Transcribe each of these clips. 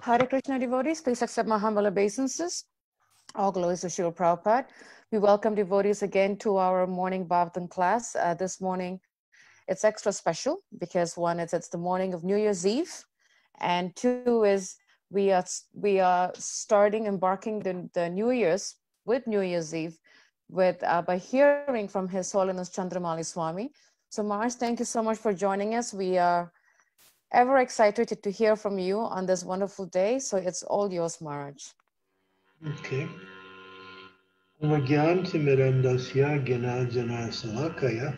Hare Krishna devotees, please accept my humble obeisances. All glories to Srila Prabhupada. We welcome devotees again to our morning Bhagavatam class. Uh, this morning, it's extra special because one is it's the morning of New Year's Eve, and two is we are we are starting embarking the, the New Year's with New Year's Eve with uh, by hearing from His Holiness Candramauli Swami. So Mars, thank you so much for joining us. We are ever excited to hear from you on this wonderful day. So it's all yours, Maharaj. Okay. Umagyantimirandasya Gyanajana Salakaya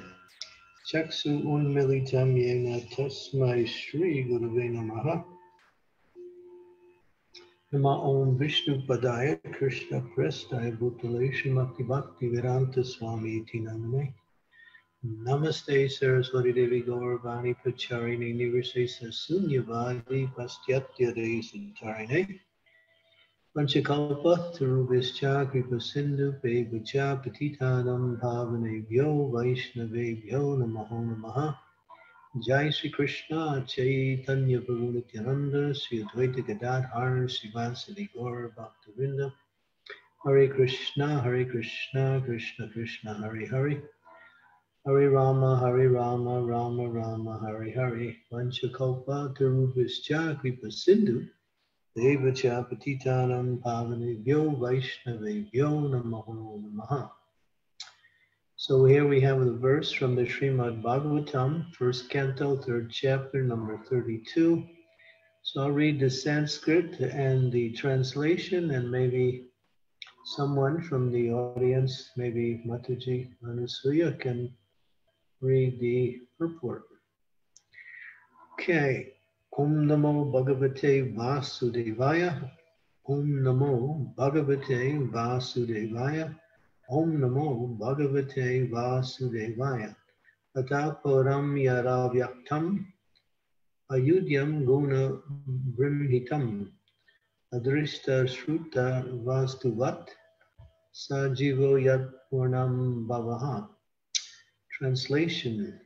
Chaksu Unmilitam Yena Tasmai Shri Gurave Namaha Nama Om Vishnu Padaya Krishna Prestaya Bhutale Shrimati Bhakti Vedanta Swami Iti Namane Namaste Saraswati Devi Gauravani Pacharini Nirvisesa Sunyavadi Pastyatya Desantarine Panchakalpa Tarubhischa Kripa Sindhu Bevacha Patitanam Bhavanebhyo Vaishnavebhyo Namaho Namaha. Jai Sri Krishna Chaitanya Prabhu Nityananda Sri Advaita Gadadhar Srivasadi Gaur Bhaktavinda Hare Krishna Hare Krishna Krishna Krishna Hare Hare Hare Rama Hare Rama Rama Rama Hare Hare Vanchakalpa Tarubhischa Kripa Sindhu Devacha Patitanam Pavanebhyo Vaishnavebhyo Namaho Namaha. So here we have the verse from the Srimad Bhagavatam, first canto, third chapter, number 32. So I'll read the Sanskrit and the translation, and maybe someone from the audience, maybe Mataji Anasuya, can read the purport. Okay. Om Namo Bhagavate Vasudevaya. Om Namo Bhagavate Vasudevaya. Om Namo Bhagavate Vasudevaya. Ataparam Yaravyaktam Ayudhyam Guna Brimhitam Adrishta Shruta Vastuvat Sajivo Yat Purnam Bhavaha. Translation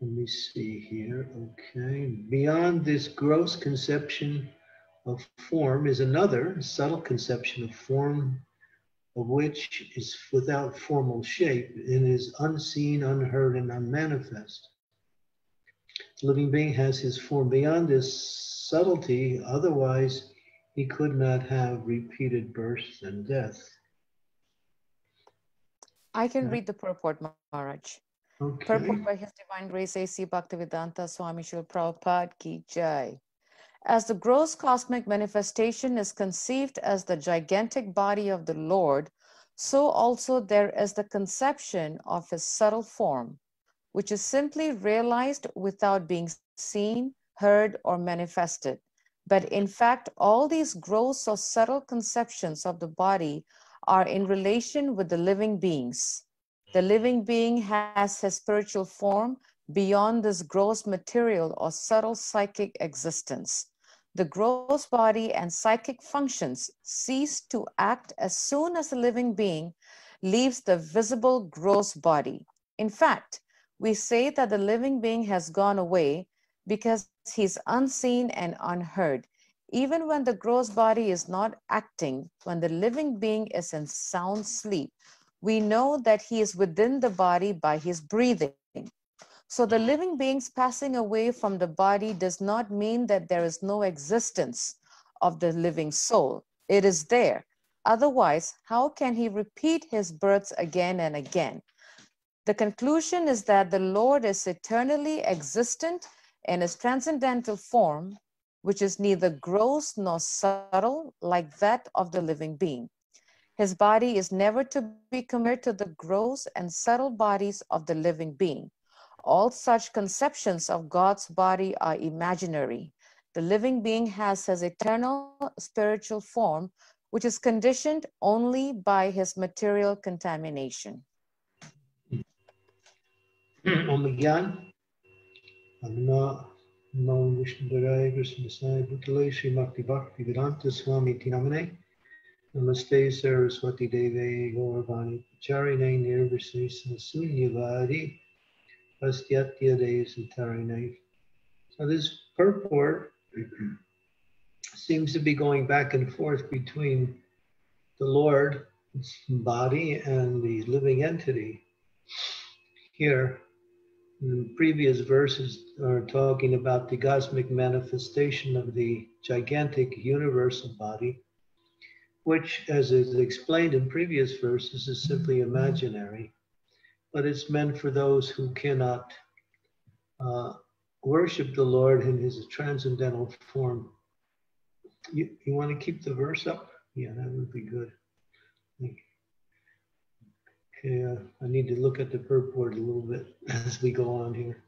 let me see here. Okay. Beyond this gross conception of form is another subtle conception of form, of which is without formal shape and is unseen, unheard, and unmanifest. The living being has his form beyond this subtlety, otherwise, he could not have repeated birth and death. I can read the purport, Maharaj. Okay. Purport by His Divine Grace A.C. Bhaktivedanta Swami Shri Prabhupada Ki Jai. As the gross cosmic manifestation is conceived as the gigantic body of the Lord, so also there is the conception of his subtle form, which is simply realized without being seen, heard, or manifested. But in fact, all these gross or subtle conceptions of the body are in relation with the living beings. The living being has his spiritual form beyond this gross material or subtle psychic existence. The gross body and psychic functions cease to act as soon as the living being leaves the visible gross body. In fact, we say that the living being has gone away because he's unseen and unheard. Even when the gross body is not acting, when the living being is in sound sleep, we know that he is within the body by his breathing. So the living beings passing away from the body does not mean that there is no existence of the living soul. It is there. Otherwise, how can he repeat his births again and again? The conclusion is that the Lord is eternally existent in his transcendental form, which is neither gross nor subtle like that of the living being. His body is never to be compared to the gross and subtle bodies of the living being. All such conceptions of God's body are imaginary. The living being has his eternal spiritual form, which is conditioned only by his material contamination. Om Gyan, Namo Vishnu Devaya Krishna Sai Bhutale Sri Bhakti Bhakti Vedanta Swami Tinamane Namaste Saraswati Deve Gauravani Charine Nirvisesa Sunyavadi Pastyatya Desatarine. So this purport seems to be going back and forth between the Lord body and the living entity. Here, previous verses are talking about the cosmic manifestation of the gigantic universal body, which, as is explained in previous verses, is simply imaginary, but it's meant for those who cannot uh, worship the Lord in his transcendental form. You, you want to keep the verse up? Yeah, that would be good. Uh, I need to look at the purport a little bit as we go on here.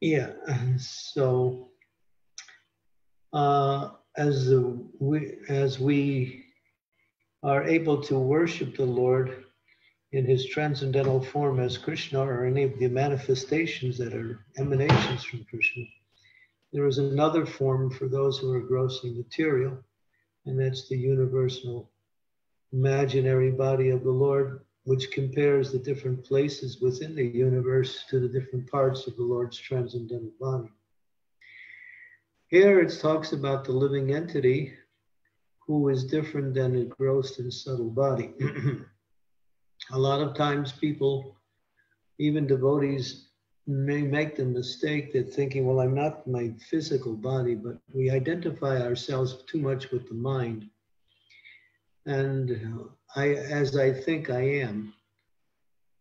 Yeah, so uh, as the, we as we are able to worship the Lord in his transcendental form as Krishna or any of the manifestations that are emanations from Krishna, there is another form for those who are grossly material, and that's the universal imaginary body of the Lord, which compares the different places within the universe to the different parts of the Lord's transcendental body. Here it talks about the living entity who is different than a gross and subtle body. a lot of times people, even devotees, may make the mistake that thinking, well, I'm not my physical body, but we identify ourselves too much with the mind and I, as I think I am.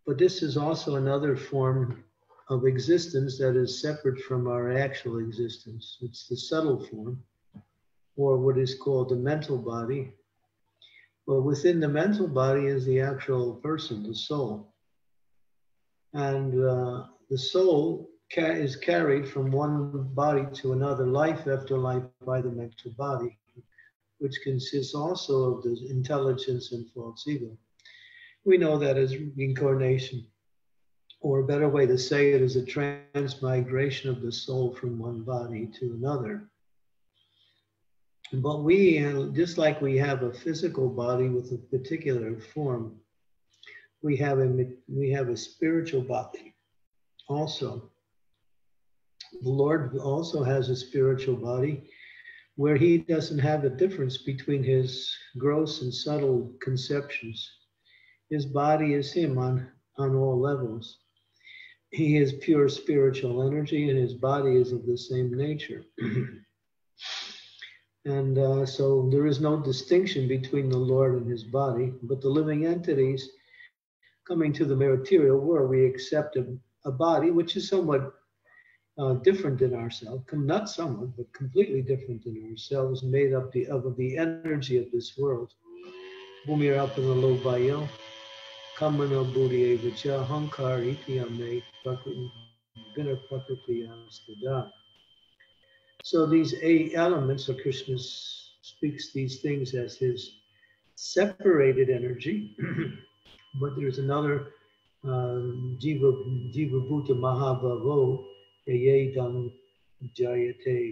But this is also another form of existence that is separate from our actual existence. It's the subtle form, or what is called the mental body. Well, within the mental body is the actual person, the soul. And uh, the soul ca- is carried from one body to another, life after life, by the mental body which consists also of the intelligence and false ego. We know that as reincarnation, or a better way to say it is a transmigration of the soul from one body to another. But we, just like we have a physical body with a particular form, we have a, we have a spiritual body also. The Lord also has a spiritual body where he doesn't have a difference between his gross and subtle conceptions. His body is him on, on all levels. He is pure spiritual energy, and his body is of the same nature. and uh, so there is no distinction between the Lord and his body, but the living entities coming to the material world, we accept a, a body which is somewhat uh, different than ourselves, not somewhat, but completely different than ourselves, made up the, of the energy of this world. Bhumirapanalo Bayo, Kamana Buddhi Evacha, Hankar Ityame, Vinapakatiyastada. So these eight elements of Krishna speaks these things as his separated energy, but there's another um, Jiva, Jiva Bhuta Mahabhavo, Jayate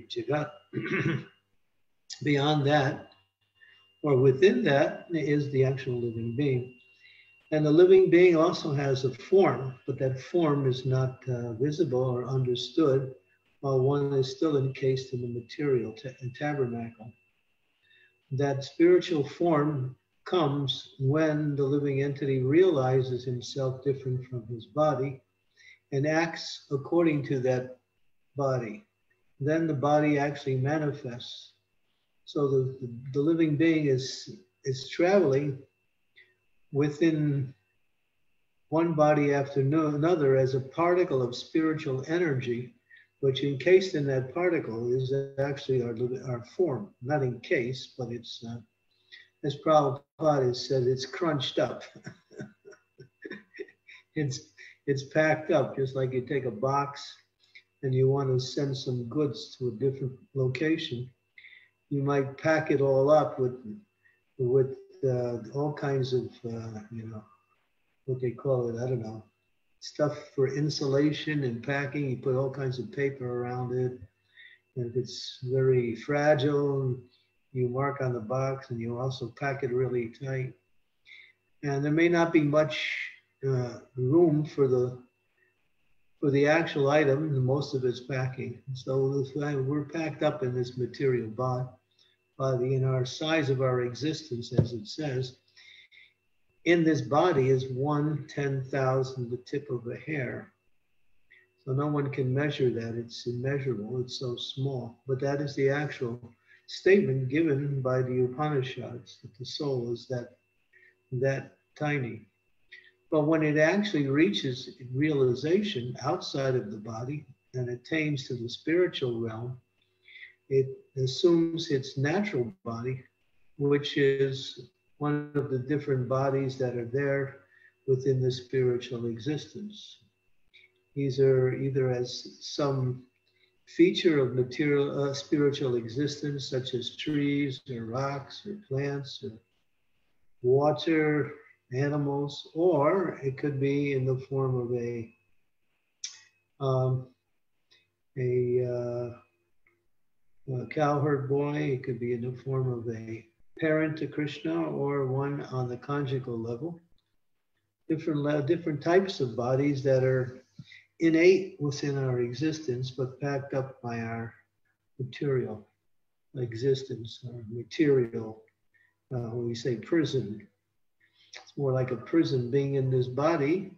Jagat. Beyond that, or within that, is the actual living being. And the living being also has a form, but that form is not uh, visible or understood while one is still encased in the material tabernacle. That spiritual form comes when the living entity realizes himself different from his body and acts according to that body. Then the body actually manifests. So the, the, the living being is, is traveling within one body after another as a particle of spiritual energy, which encased in that particle is actually our, our form. Not encased, but it's, uh, as Prabhupada said, it's crunched up. it's it's packed up just like you take a box and you want to send some goods to a different location. You might pack it all up with with uh, all kinds of uh, you know what they call it. I don't know stuff for insulation and packing. You put all kinds of paper around it, and if it's very fragile, you mark on the box, and you also pack it really tight. And there may not be much uh, room for the for the actual item, and most of it's packing. So we're packed up in this material body, in our size of our existence, as it says. In this body is one ten thousand the tip of a hair. So no one can measure that. It's immeasurable. It's so small. But that is the actual statement given by the Upanishads that the soul is that that tiny. But when it actually reaches realization outside of the body and attains to the spiritual realm, it assumes its natural body, which is one of the different bodies that are there within the spiritual existence. These are either as some feature of material uh, spiritual existence, such as trees or rocks or plants or water animals, or it could be in the form of a um, a, uh, a cowherd boy. It could be in the form of a parent to Krishna or one on the conjugal level. Different different types of bodies that are innate within our existence, but packed up by our material existence, our material. Uh, when we say prison, it's more like a prison. Being in this body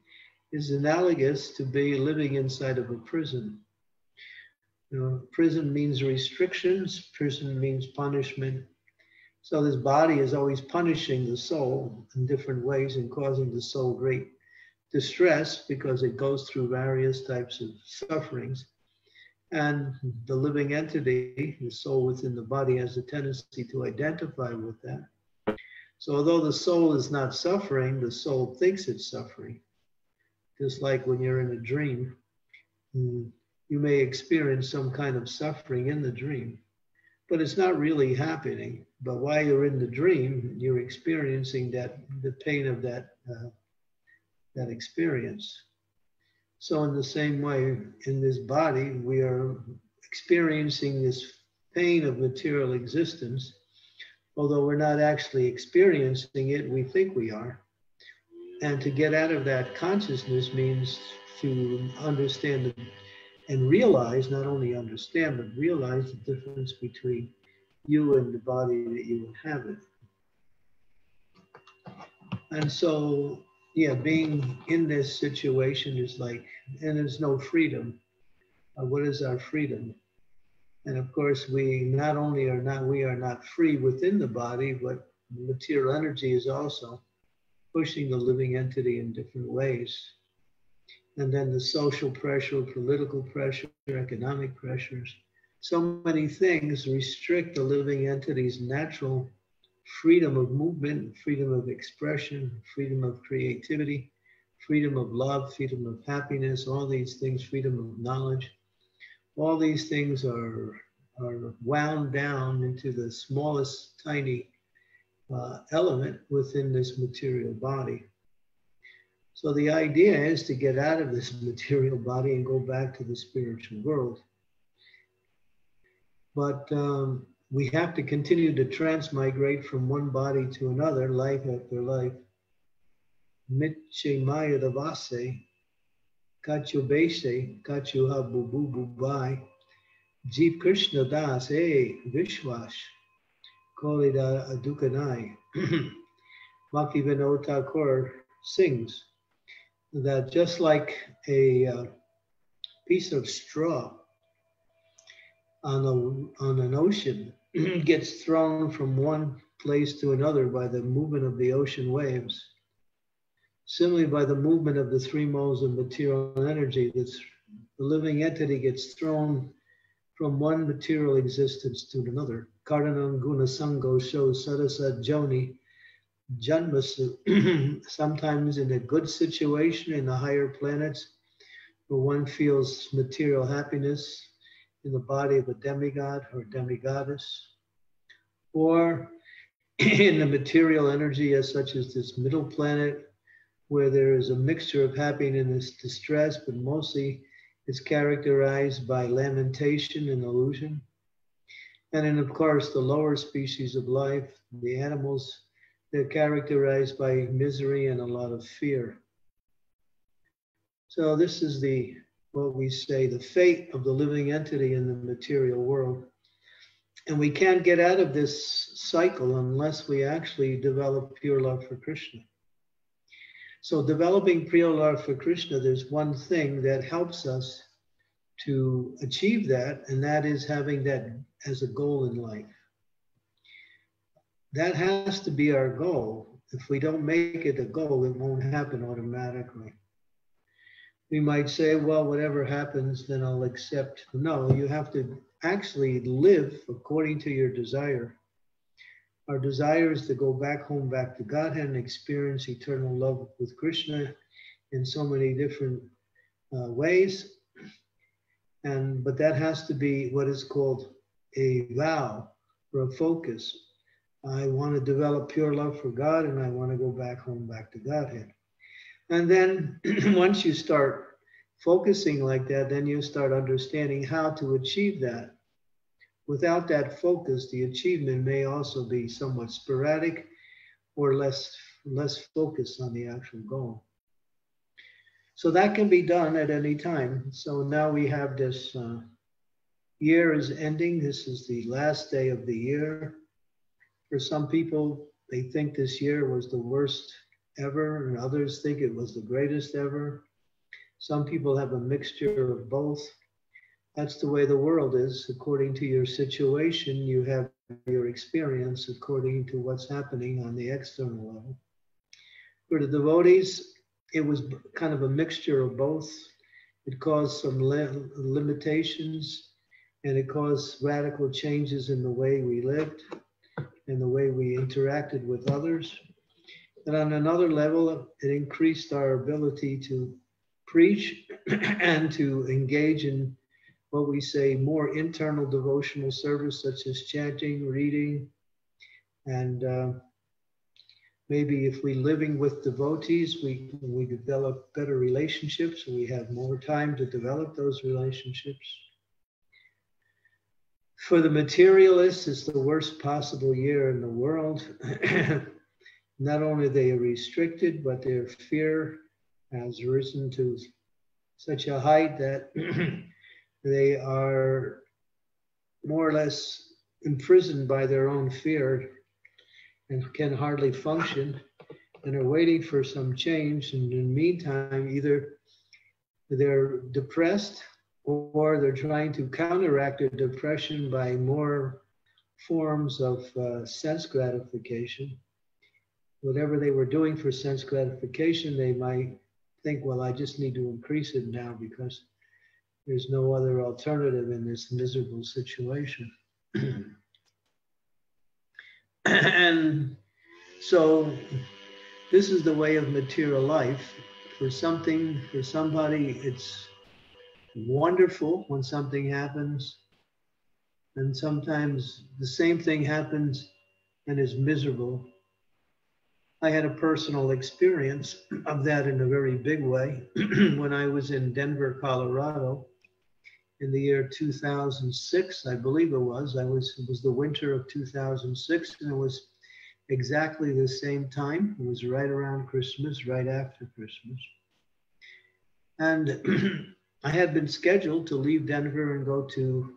is analogous to be living inside of a prison. You know, prison means restrictions, prison means punishment. So this body is always punishing the soul in different ways and causing the soul great distress because it goes through various types of sufferings. And the living entity, the soul within the body, has a tendency to identify with that. So although the soul is not suffering, the soul thinks it's suffering. Just like when you're in a dream, mm, you may experience some kind of suffering in the dream, but it's not really happening. But while you're in the dream, you're experiencing that the pain of that uh, that experience. So in the same way, in this body, we are experiencing this pain of material existence although we're not actually experiencing it, we think we are. And to get out of that consciousness means to understand and realize, not only understand, but realize the difference between you and the body that you inhabit. And so, yeah, being in this situation is like, and there's no freedom. Uh, what is our freedom? And of course, we not only are not we are not free within the body, but material energy is also pushing the living entity in different ways. And then the social pressure, political pressure, economic pressures, so many things restrict the living entity's natural freedom of movement, freedom of expression, freedom of creativity, freedom of love, freedom of happiness, all these things, freedom of knowledge all these things are, are wound down into the smallest tiny uh, element within this material body. So the idea is to get out of this material body and go back to the spiritual world. But um, we have to continue to transmigrate from one body to another, life after life. Mitche Maya Davase, Kachu Bese, Kachu Habubu Bubai, Jeev Krishna Das, hey, Vishwas, Kolida Adukanai. Bhakti Vinod Thakur sings that just like a uh, piece of straw on, a, on an ocean gets thrown from one place to another by the movement of the ocean waves, Similarly, by the movement of the three moles of material energy, this, the living entity gets thrown from one material existence to another. Karanam Guna Sango shows Sarasa Joni Janmasu, sometimes in a good situation in the higher planets, where one feels material happiness in the body of a demigod or demigoddess, or in the material energy as such as this middle planet where there is a mixture of happiness and distress, but mostly it's characterized by lamentation and illusion. And then, of course, the lower species of life, the animals, they're characterized by misery and a lot of fear. So this is the what we say, the fate of the living entity in the material world. And we can't get out of this cycle unless we actually develop pure love for Krishna. So, developing pure love for Krishna, there's one thing that helps us to achieve that, and that is having that as a goal in life. That has to be our goal. If we don't make it a goal, it won't happen automatically we might say, well, whatever happens, then I'll accept. No, you have to actually live according to your desire. Our desire is to go back home, back to Godhead, and experience eternal love with Krishna in so many different uh, ways. And but that has to be what is called a vow or a focus. I want to develop pure love for God, and I want to go back home, back to Godhead. And then once you start focusing like that, then you start understanding how to achieve that. Without that focus, the achievement may also be somewhat sporadic or less, less focused on the actual goal. So that can be done at any time. So now we have this uh, year is ending. This is the last day of the year. For some people, they think this year was the worst ever, and others think it was the greatest ever. Some people have a mixture of both. That's the way the world is. According to your situation, you have your experience according to what's happening on the external level. For the devotees, it was kind of a mixture of both. It caused some limitations and it caused radical changes in the way we lived and the way we interacted with others. And on another level, it increased our ability to preach and to engage in what we say more internal devotional service, such as chanting, reading, and uh, maybe if we living with devotees, we we develop better relationships. We have more time to develop those relationships. For the materialists, it's the worst possible year in the world. not only they are restricted, but their fear has risen to such a height that they are more or less imprisoned by their own fear and can hardly function and are waiting for some change. And in the meantime, either they're depressed or they're trying to counteract their depression by more forms of uh, sense gratification whatever they were doing for sense gratification, they might think, well, I just need to increase it now because there's no other alternative in this miserable situation. and so this is the way of material life. For something, for somebody, it's wonderful when something happens. And sometimes the same thing happens and is miserable. I had a personal experience of that in a very big way when I was in Denver, Colorado in the year 2006, I believe it was. I was it was the winter of 2006 and it was exactly the same time. It was right around Christmas, right after Christmas. And I had been scheduled to leave Denver and go to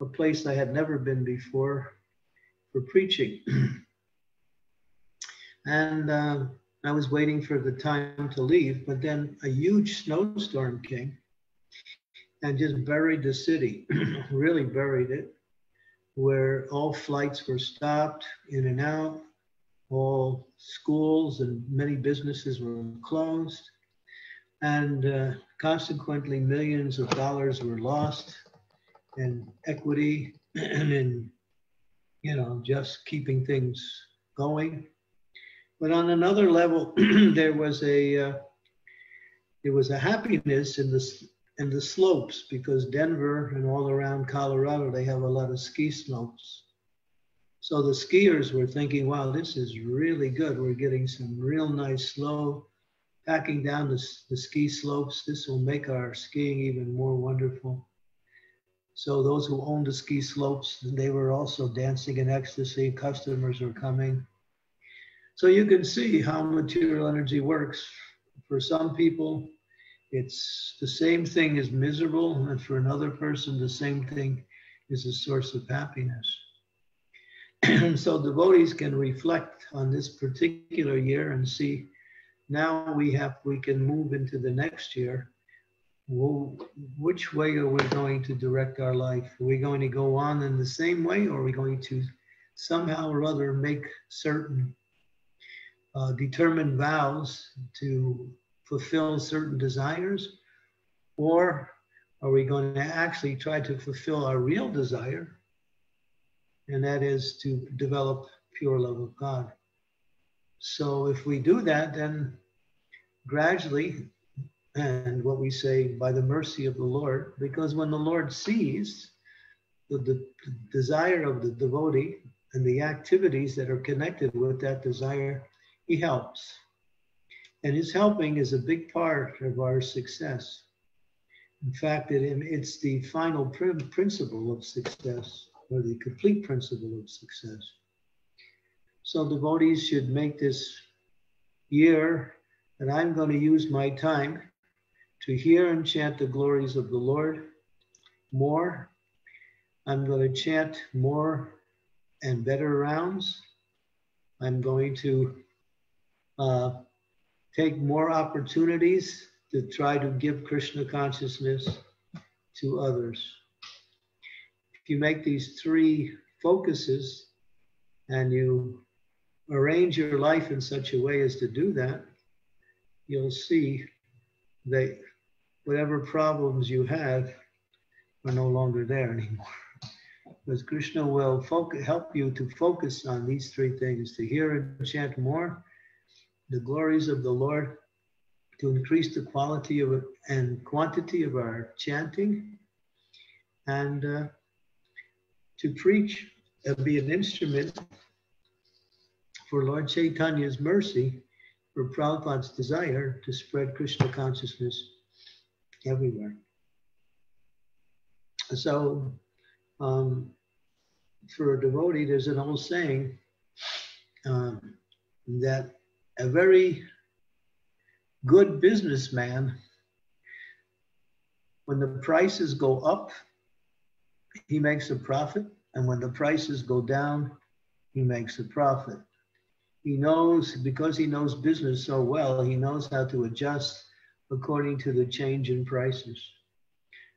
a place I had never been before for preaching. And uh, I was waiting for the time to leave, but then a huge snowstorm came and just buried the city, really buried it, where all flights were stopped in and out, all schools and many businesses were closed, and uh, consequently, millions of dollars were lost in equity and in, you know, just keeping things going. But on another level, there was a uh, there was a happiness in the in the slopes because Denver and all around Colorado they have a lot of ski slopes. So the skiers were thinking, "Wow, this is really good. We're getting some real nice slow packing down the, the ski slopes. This will make our skiing even more wonderful." So those who owned the ski slopes, they were also dancing in ecstasy. Customers were coming. So you can see how material energy works. For some people, it's the same thing is miserable, and for another person, the same thing is a source of happiness. and so devotees can reflect on this particular year and see now we have we can move into the next year well, which way are we going to direct our life are we going to go on in the same way or are we going to somehow or other make certain uh, determined vows to fulfill certain desires or are we going to actually try to fulfill our real desire and that is to develop pure love of God. So if we do that, then gradually, and what we say by the mercy of the Lord, because when the Lord sees the, the, desire of the devotee and the activities that are connected with that desire, he helps. And his helping is a big part of our success. In fact, it, it's the final principle of success or the complete principle of success. So devotees should make this year that I'm going to use my time to hear and chant the glories of the Lord more. I'm going to chant more and better rounds. I'm going to uh, take more opportunities to try to give Krishna consciousness to others if you make these three focuses and you arrange your life in such a way as to do that, you'll see that whatever problems you have are no longer there anymore. Because Krishna will help you to focus on these three things to hear and chant more, the glories of the Lord, to increase the quality of and quantity of our chanting, and uh, to preach and be an instrument for Lord Chaitanya's mercy, for Prabhupada's desire to spread Krishna consciousness everywhere. So, um, for a devotee, there's an old saying um, that a very good businessman, when the prices go up, he makes a profit. And when the prices go down, he makes a profit. He knows, because he knows business so well, he knows how to adjust according to the change in prices.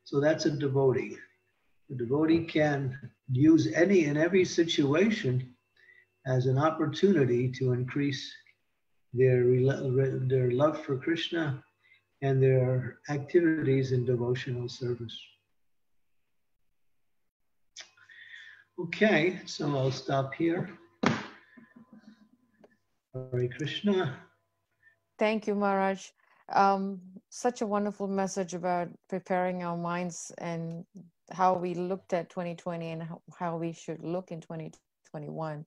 So that's a devotee. The devotee can use any and every situation as an opportunity to increase their, their love for Krishna and their activities in devotional service. Okay, so I'll stop here. Hare Krishna. Thank you, Maharaj. Um, such a wonderful message about preparing our minds and how we looked at 2020 and how, how we should look in 2021.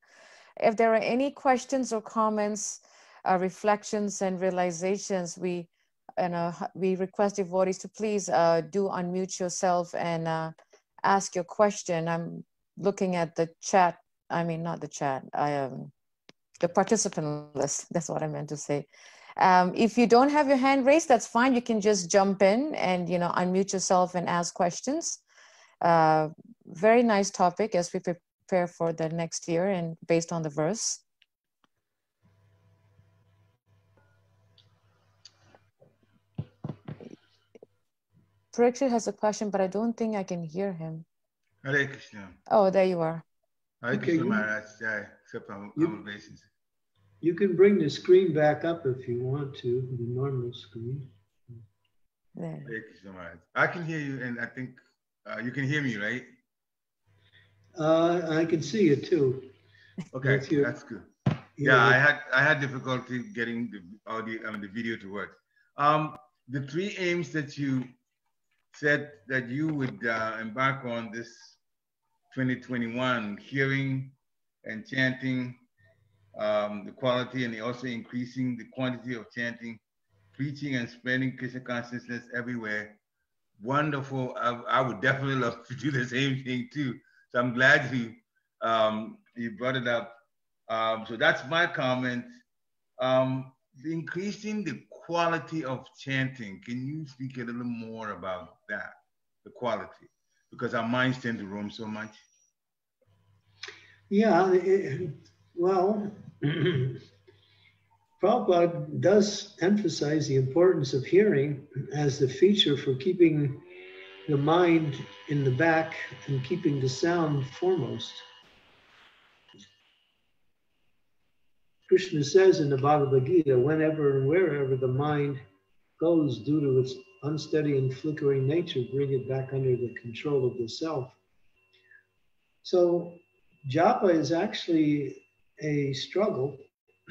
If there are any questions or comments, uh, reflections and realizations, we and uh, we request devotees to please uh, do unmute yourself and uh, ask your question. I'm looking at the chat, I mean, not the chat, I um, the participant list. That's what I meant to say. Um, if you don't have your hand raised, that's fine. You can just jump in and you know unmute yourself and ask questions. Uh, very nice topic as we prepare for the next year and based on the verse. Parikshit has a question, but I don't think I can hear him. Hare Krishna. Oh, there you are. Hare okay, Krishna Maharaj. Yeah, except I'm, you, I'm You can bring the screen back up if you want to, the normal screen. There. Hare Krishna Maharaj. I can hear you, and I think uh, you can hear me, right? Uh, I can see you too. Okay, that's, your, that's good. Yeah, yeah, I had I had difficulty getting the audio, I mean the video to work. Um, the three aims that you said that you would uh, embark on this 2021, hearing and chanting, um, the quality and also increasing the quantity of chanting, preaching and spreading Krishna consciousness everywhere. Wonderful. I, I, would definitely love to do the same thing too. So I'm glad you um, you brought it up. Um, so that's my comment. Um, increasing the quality of chanting. Can you speak a little more about that, the quality? Because our minds tend to roam so much. Yeah, it, well, Prabhupada does emphasize the importance of hearing as the feature for keeping the mind in the back and keeping the sound foremost. Krishna says in the Bhagavad Gita, whenever and wherever the mind goes due to its unsteady and flickering nature, bring it back under the control of the self. So japa is actually a struggle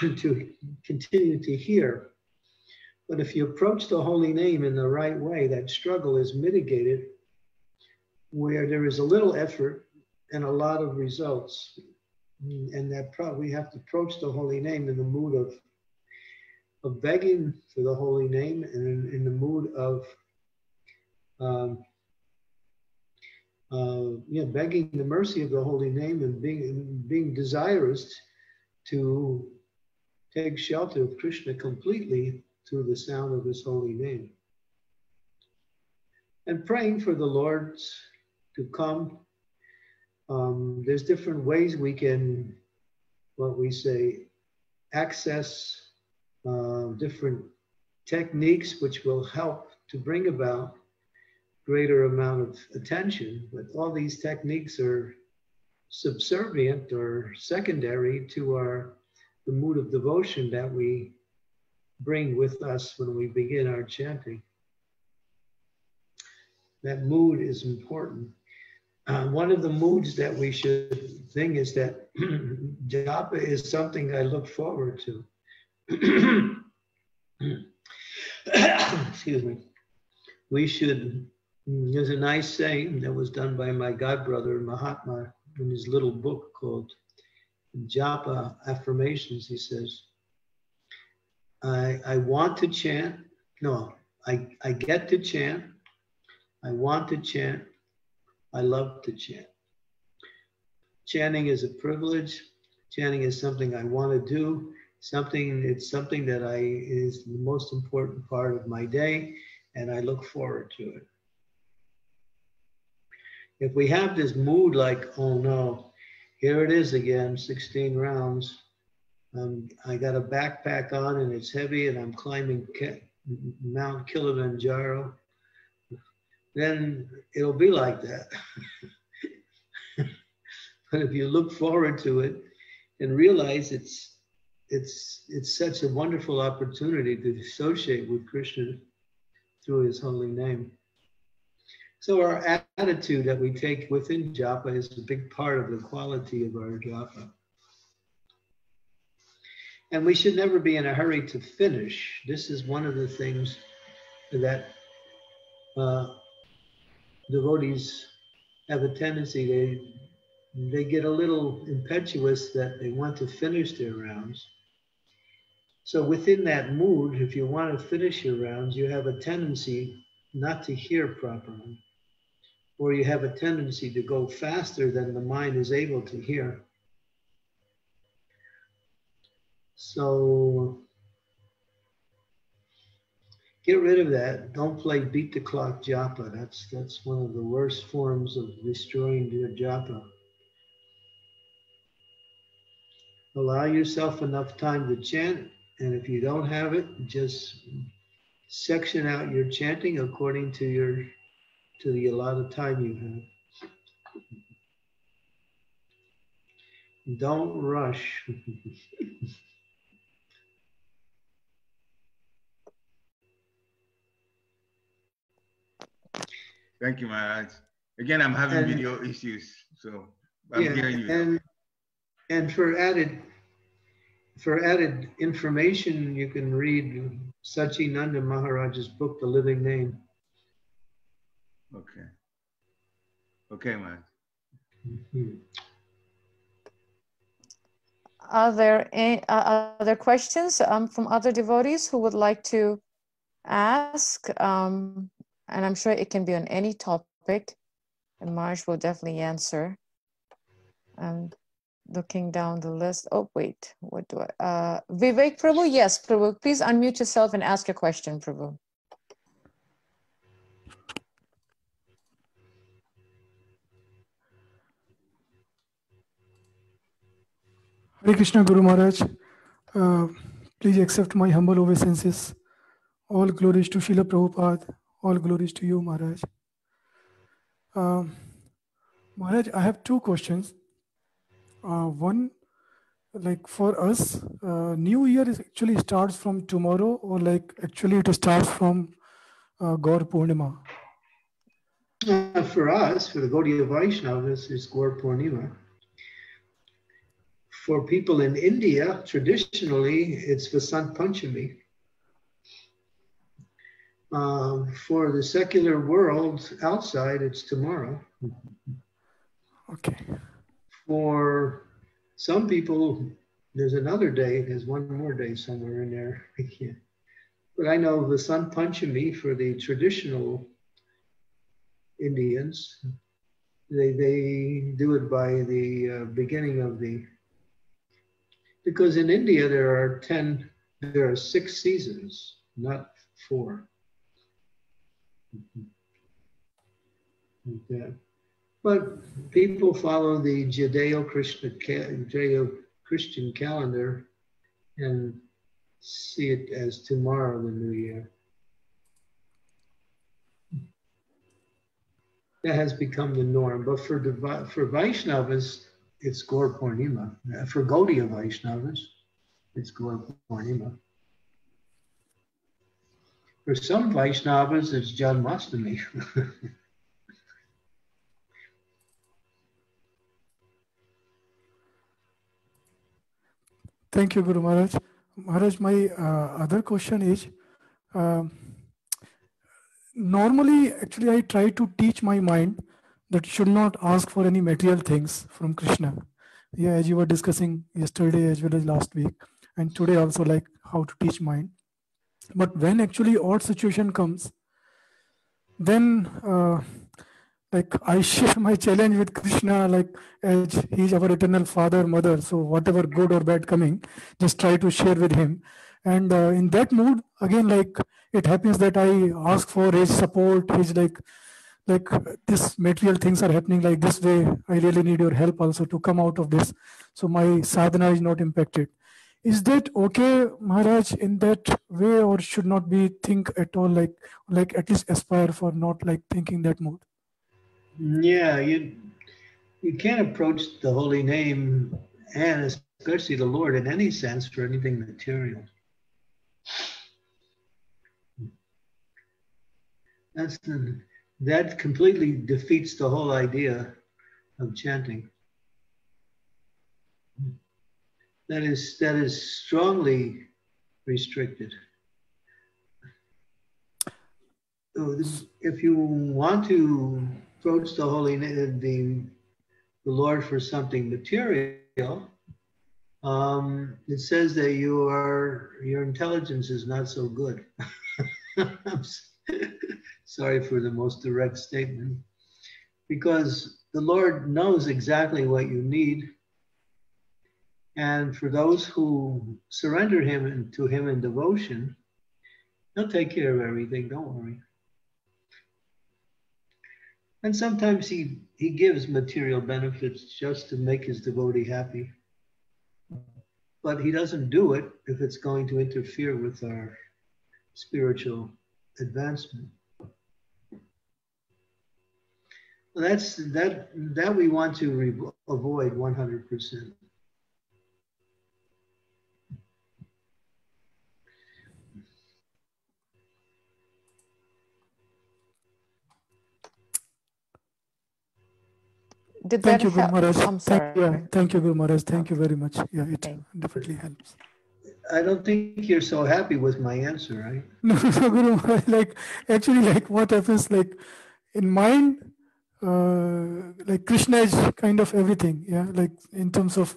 to continue to hear. But if you approach the holy name in the right way, that struggle is mitigated where there is a little effort and a lot of results. And that probably we have to approach the holy name in the mood of of begging for the holy name and in, in the mood of um, uh, yeah, begging the mercy of the holy name and being being desirous to take shelter of Krishna completely through the sound of his holy name. And praying for the Lord's to come. Um, there's different ways we can, what we say, access uh, different techniques which will help to bring about greater amount of attention. But all these techniques are subservient or secondary to our the mood of devotion that we bring with us when we begin our chanting. That mood is important. Uh, one of the moods that we should think is that japa is something I look forward to. Excuse me. We should, there's a nice saying that was done by my godbrother Mahatma in his little book called Japa Affirmations. He says, I, I want to chant. No, I, I get to chant. I want to chant. I love to chant. Chanting is a privilege. Chanting is something I want to do. Something it's something that I is the most important part of my day, and I look forward to it. If we have this mood like, oh no, here it is again, 16 rounds. Um, I got a backpack on and it's heavy and I'm climbing Mount Kilimanjaro, then it'll be like that. but if you look forward to it and realize it's it's it's such a wonderful opportunity to associate with Krishna through his holy name. So our attitude that we take within japa is a big part of the quality of our japa. And we should never be in a hurry to finish. This is one of the things that uh, devotees have a tendency, they, they get a little impetuous that they want to finish their rounds. So within that mood, if you want to finish your rounds, you have a tendency not to hear properly, or you have a tendency to go faster than the mind is able to hear. So get rid of that. Don't play beat the clock japa. That's that's one of the worst forms of destroying your japa. Allow yourself enough time to chant, and if you don't have it, just section out your chanting according to your to the allotted time you have. Don't rush. Thank you, Maharaj. Again, I'm having and, video issues, so I'm yeah, hearing you. And, and for added for added information, you can read Nanda Maharaj's book, The Living Name. Okay. Okay, man. Mm-hmm. Are there any uh, other questions um, from other devotees who would like to ask? Um, and I'm sure it can be on any topic, and Marge will definitely answer. And looking down the list. Oh, wait, what do I, uh, Vivek Prabhu? Yes, Prabhu, please unmute yourself and ask your question, Prabhu. Hare Krishna Guru Maharaj, uh, please accept my humble obeisances. All glories to Srila Prabhupada, all glories to you, Maharaj. Uh, Maharaj, I have two questions. Uh, one, like for us, uh, New Year is actually starts from tomorrow, or like actually it starts from uh, Gaur Purnima. Uh, for us, for the Gaudiya Vaishnavas, it's Gaur Purnima. For people in India, traditionally, it's Vasant Panchami. Um, for the secular world outside, it's tomorrow. Okay. For some people, there's another day, there's one more day somewhere in there. but I know Vasant Panchami for the traditional Indians, they, they do it by the uh, beginning of the, because in India there are 10, there are six seasons, not four. Okay. But people follow the Judeo-Christian calendar and see it as tomorrow, the new year. That has become the norm. But for, for Vaishnavas, it's Gaur Purnima. Uh, for Gaudiya Vaishnavas, it's Gaur Purnima. For some Vaishnavas, it's Janmashtami. Thank you, Guru Maharaj. Maharaj, my uh, other question is, uh, normally, actually, I try to teach my mind that should not ask for any material things from Krishna. Yeah, as you were discussing yesterday as well as last week, and today also, like how to teach mind. But when actually odd situation comes, then uh, like I share my challenge with Krishna, like as he's our eternal father, mother. So whatever good or bad coming, just try to share with him. And uh, in that mood, again, like it happens that I ask for his support. He's like, like this material things are happening like this way. I really need your help also to come out of this. So my sadhana is not impacted. Is that okay, Maharaj, in that way, or should not be think at all like like at least aspire for not like thinking that mode Yeah, you you can't approach the holy name and especially the Lord in any sense for anything material. That's the, that completely defeats the whole idea of chanting. That is that is strongly restricted. So if you want to approach the holy the, the Lord for something material, um, it says that you are your intelligence is not so good. Sorry for the most direct statement, because the Lord knows exactly what you need and for those who surrender him to him in devotion, he'll take care of everything, don't worry. And sometimes he, he gives material benefits just to make his devotee happy. But he doesn't do it if it's going to interfere with our spiritual advancement. That's that that we want to avoid 100%. Did thank you, Guru Maharaj. I'm sorry. Thank, yeah, thank you, Guru Maharaj. Thank you very much. Yeah, it okay. definitely helps. I don't think you're so happy with my answer, right? No, no, Guru Maharaj. Like, actually, like what happens, like in mind, uh, like Krishna is kind of everything. Yeah, like in terms of,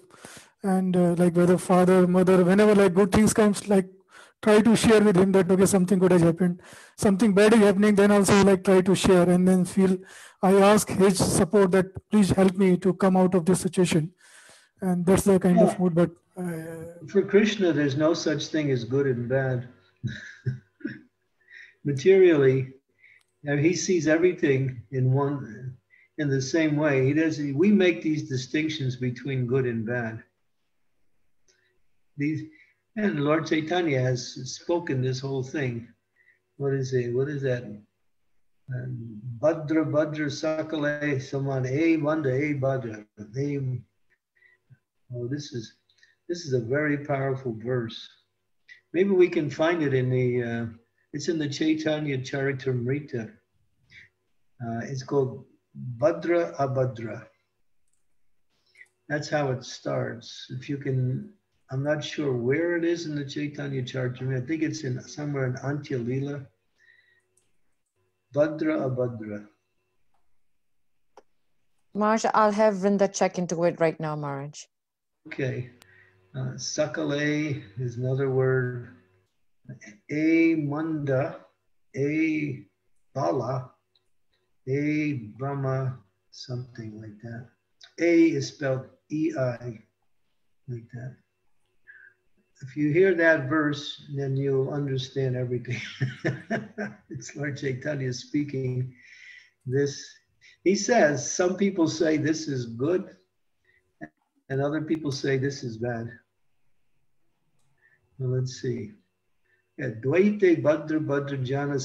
and uh, like whether father, mother, whenever like good things comes, like try to share with him that okay something good has happened something bad is happening then also like try to share and then feel i ask his support that please help me to come out of this situation and that's the kind yeah. of mood. But uh, for Krishna, there's no such thing as good and bad. Materially, he sees everything in one in the same way. He does. We make these distinctions between good and bad. These and Lord Chaitanya has spoken this whole thing. What is it? What is that? Um, Badra Badra Sakale Saman A Vanda A Badra. Oh, this is this is a very powerful verse. Maybe we can find it in the. Uh, it's in the Chaitanya Charitamrita. Uh, it's called Badra Abhadra. That's how it starts. If you can, I'm not sure where it is in the Chaitanya Charitamrita. I think it's in somewhere in Antya Lila. Badra Abhadra. Maharaj, I'll have Vrinda check into it right now, Maharaj. Okay. Uh, Sakale is another word. A Manda, A Bala, A Brahma, something like that. A is spelled E I, like that. If you hear that verse, then you'll understand everything. it's Lord Chaitanya speaking. This, he says, some people say this is good, and other people say this is bad. Well, let's see. Badra Jana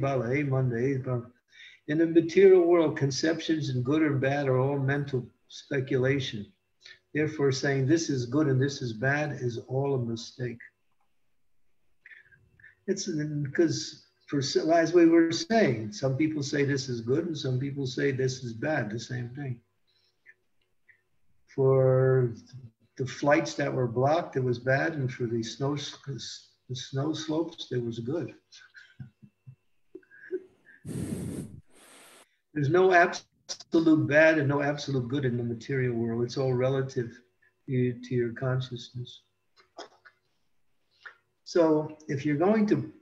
Bala, A Manda, In the material world, conceptions and good or bad are all mental speculation. Therefore, saying this is good and this is bad is all a mistake. It's because, for as we were saying, some people say this is good and some people say this is bad, the same thing. For the flights that were blocked, it was bad, and for the snow the snow slopes, it was good. There's no absolute bad and no absolute good in the material world. It's all relative to, to your consciousness. So if you're going to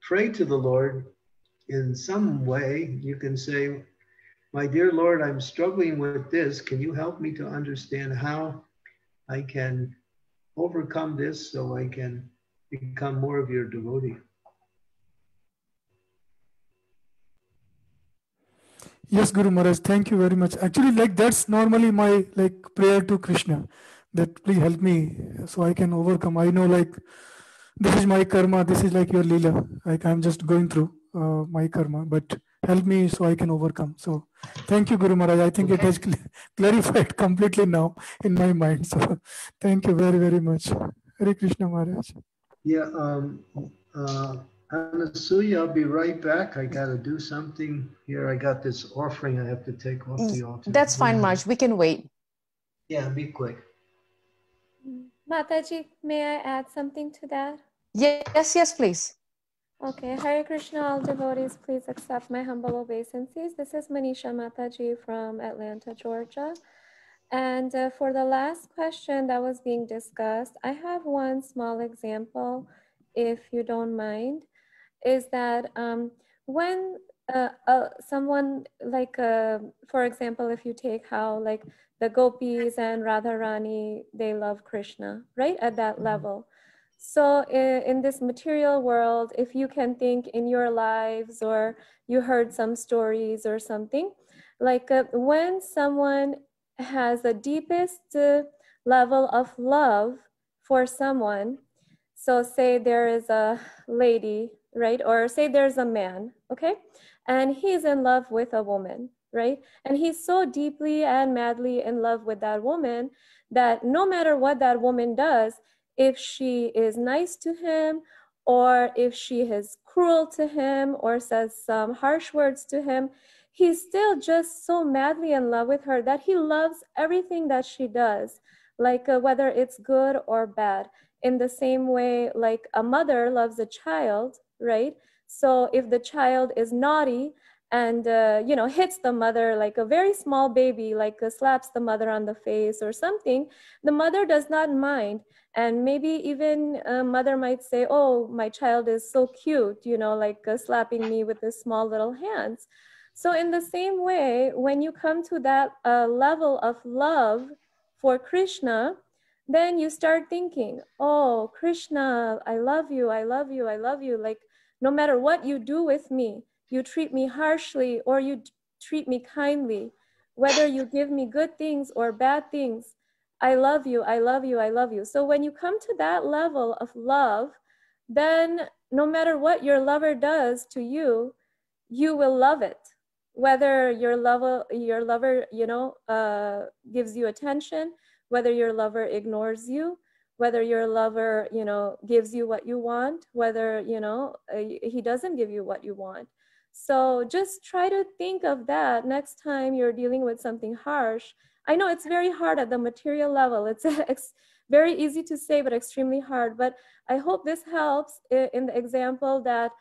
pray to the Lord in some way, you can say, my dear Lord, I'm struggling with this. Can you help me to understand how I can overcome this so I can become more of your devotee? Yes, Guru Maharaj, thank you very much. Actually, like that's normally my like prayer to Krishna that please help me so I can overcome. I know like this is my karma, this is like your lila. Like I'm just going through uh, my karma, but help me so I can overcome. So thank you, Guru Maharaj. I think it has cl- clarified completely now in my mind. So thank you very, very much. Hare Krishna Maharaj. Yeah, um, uh, Anasuya, I'll be right back. I got to do something here. I got this offering I have to take off the altar. That's fine, Maharaj. We can wait. Yeah, be quick. Mataji, may I add something to that? Yes, yes, please. Okay, Hare Krishna, all devotees, please accept my humble obeisances. This is Manisha Mataji from Atlanta, Georgia. And uh, for the last question that was being discussed, I have one small example, if you don't mind, is that um, when uh, uh, someone like, uh, for example, if you take how like the gopis and Radharani, they love Krishna, right, at that mm-hmm. level so in, in, this material world, if you can think in your lives or you heard some stories or something, like uh, when someone has the deepest uh, level of love for someone, so say there is a lady, right? Or say there's a man, okay? And he's in love with a woman, right? And he's so deeply and madly in love with that woman that no matter what that woman does, if she is nice to him or if she is cruel to him or says some harsh words to him, he's still just so madly in love with her that he loves everything that she does, like uh, whether it's good or bad. In the same way, like a mother loves a child, right? So if the child is naughty, and uh, you know hits the mother like a very small baby like uh, slaps the mother on the face or something the mother does not mind and maybe even a mother might say oh my child is so cute you know like uh, slapping me with his small little hands So in the same way, when you come to that uh, level of love for Krishna, then you start thinking, oh, Krishna, I love you, I love you, I love you. Like, no matter what you do with me, you treat me harshly or you treat me kindly, whether you give me good things or bad things, I love you, I love you, I love you. So when you come to that level of love, then no matter what your lover does to you, you will love it. Whether your lover, your lover, you know, uh, gives you attention, whether your lover ignores you, whether your lover, you know, gives you what you want, whether, you know, uh, he doesn't give you what you want. So just try to think of that next time you're dealing with something harsh. I know it's very hard at the material level. It's, it's very easy to say, but extremely hard. But I hope this helps in the example that,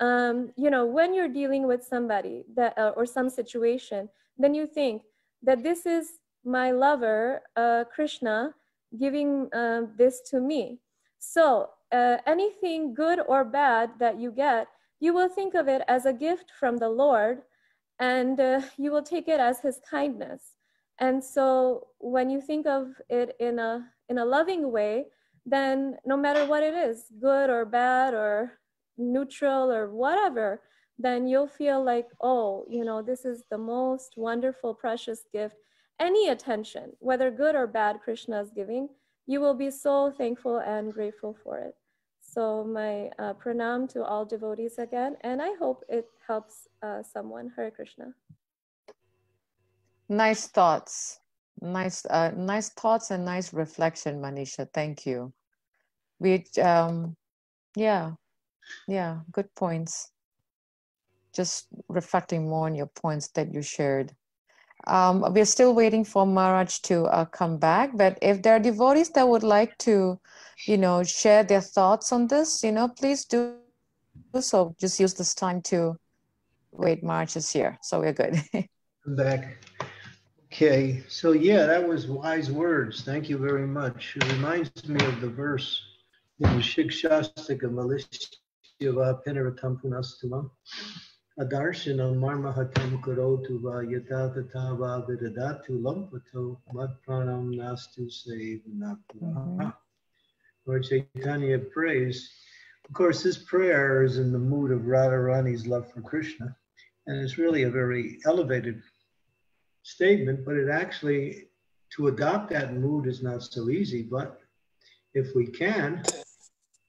um, you know, when you're dealing with somebody that, uh, or some situation, then you think that this is my lover, uh, Krishna, giving uh, this to me. So uh, anything good or bad that you get, you will think of it as a gift from the Lord and uh, you will take it as his kindness. And so when you think of it in a, in a loving way, then no matter what it is, good or bad or neutral or whatever, then you'll feel like, oh, you know, this is the most wonderful, precious gift. Any attention, whether good or bad, Krishna is giving, you will be so thankful and grateful for it. So my uh, pranam to all devotees again, and I hope it helps uh, someone. Hare Krishna. Nice thoughts. Nice, uh, nice thoughts and nice reflection, Manisha. Thank you. We, um, yeah, yeah, good points. Just reflecting more on your points that you shared. Um, we're still waiting for Maharaj to uh, come back, but if there are devotees that would like to, you know, share their thoughts on this, you know, please do so. Just use this time to wait. Maharaj is here, so we're good. I'm back. Okay, so yeah, that was wise words. Thank you very much. It reminds me of the verse in Shikshastika Malishyava Pinaratam Punastulam. Adarshanam marmahatam karotu va yatatata va vidadatu lampato madpranam nastu sevanapura. Lord Chaitanya prays. Of course, this prayer is in the mood of Radharani's love for Krishna, and it's really a very elevated statement, but it actually, to adopt that mood is not so easy, but if we can,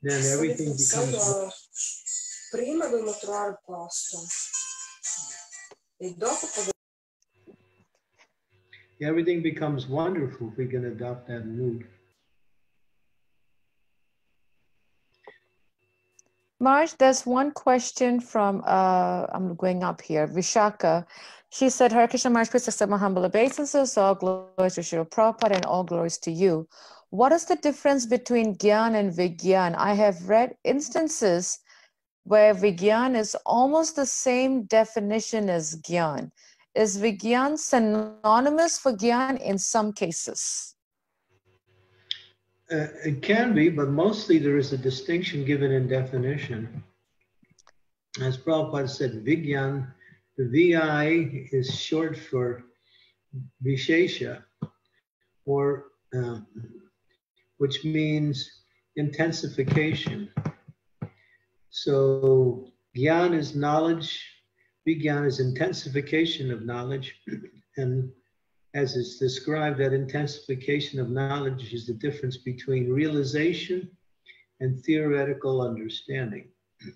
then everything becomes uh, prima devo trovare il posto e dopo everything becomes wonderful if we can adopt that mood. Marge, there's one question from, uh, I'm going up here, Vishaka. She said, Hare Krishna Maharaj, please accept my humble obeisances. All glories to Srila Prabhupada and all glories to you. What is the difference between Gyan and Vigyan? I have read instances where Vigyan is almost the same definition as Gyan. Is Vigyan synonymous for Gyan in some cases? Uh, it can be, but mostly there is a distinction given in definition. As Prabhupada said, Vigyan, the VI is short for Vishesha, or uh, which means intensification. So Gyan is knowledge, Vigyan is intensification of knowledge, and as is described, that intensification of knowledge is the difference between realization and theoretical understanding.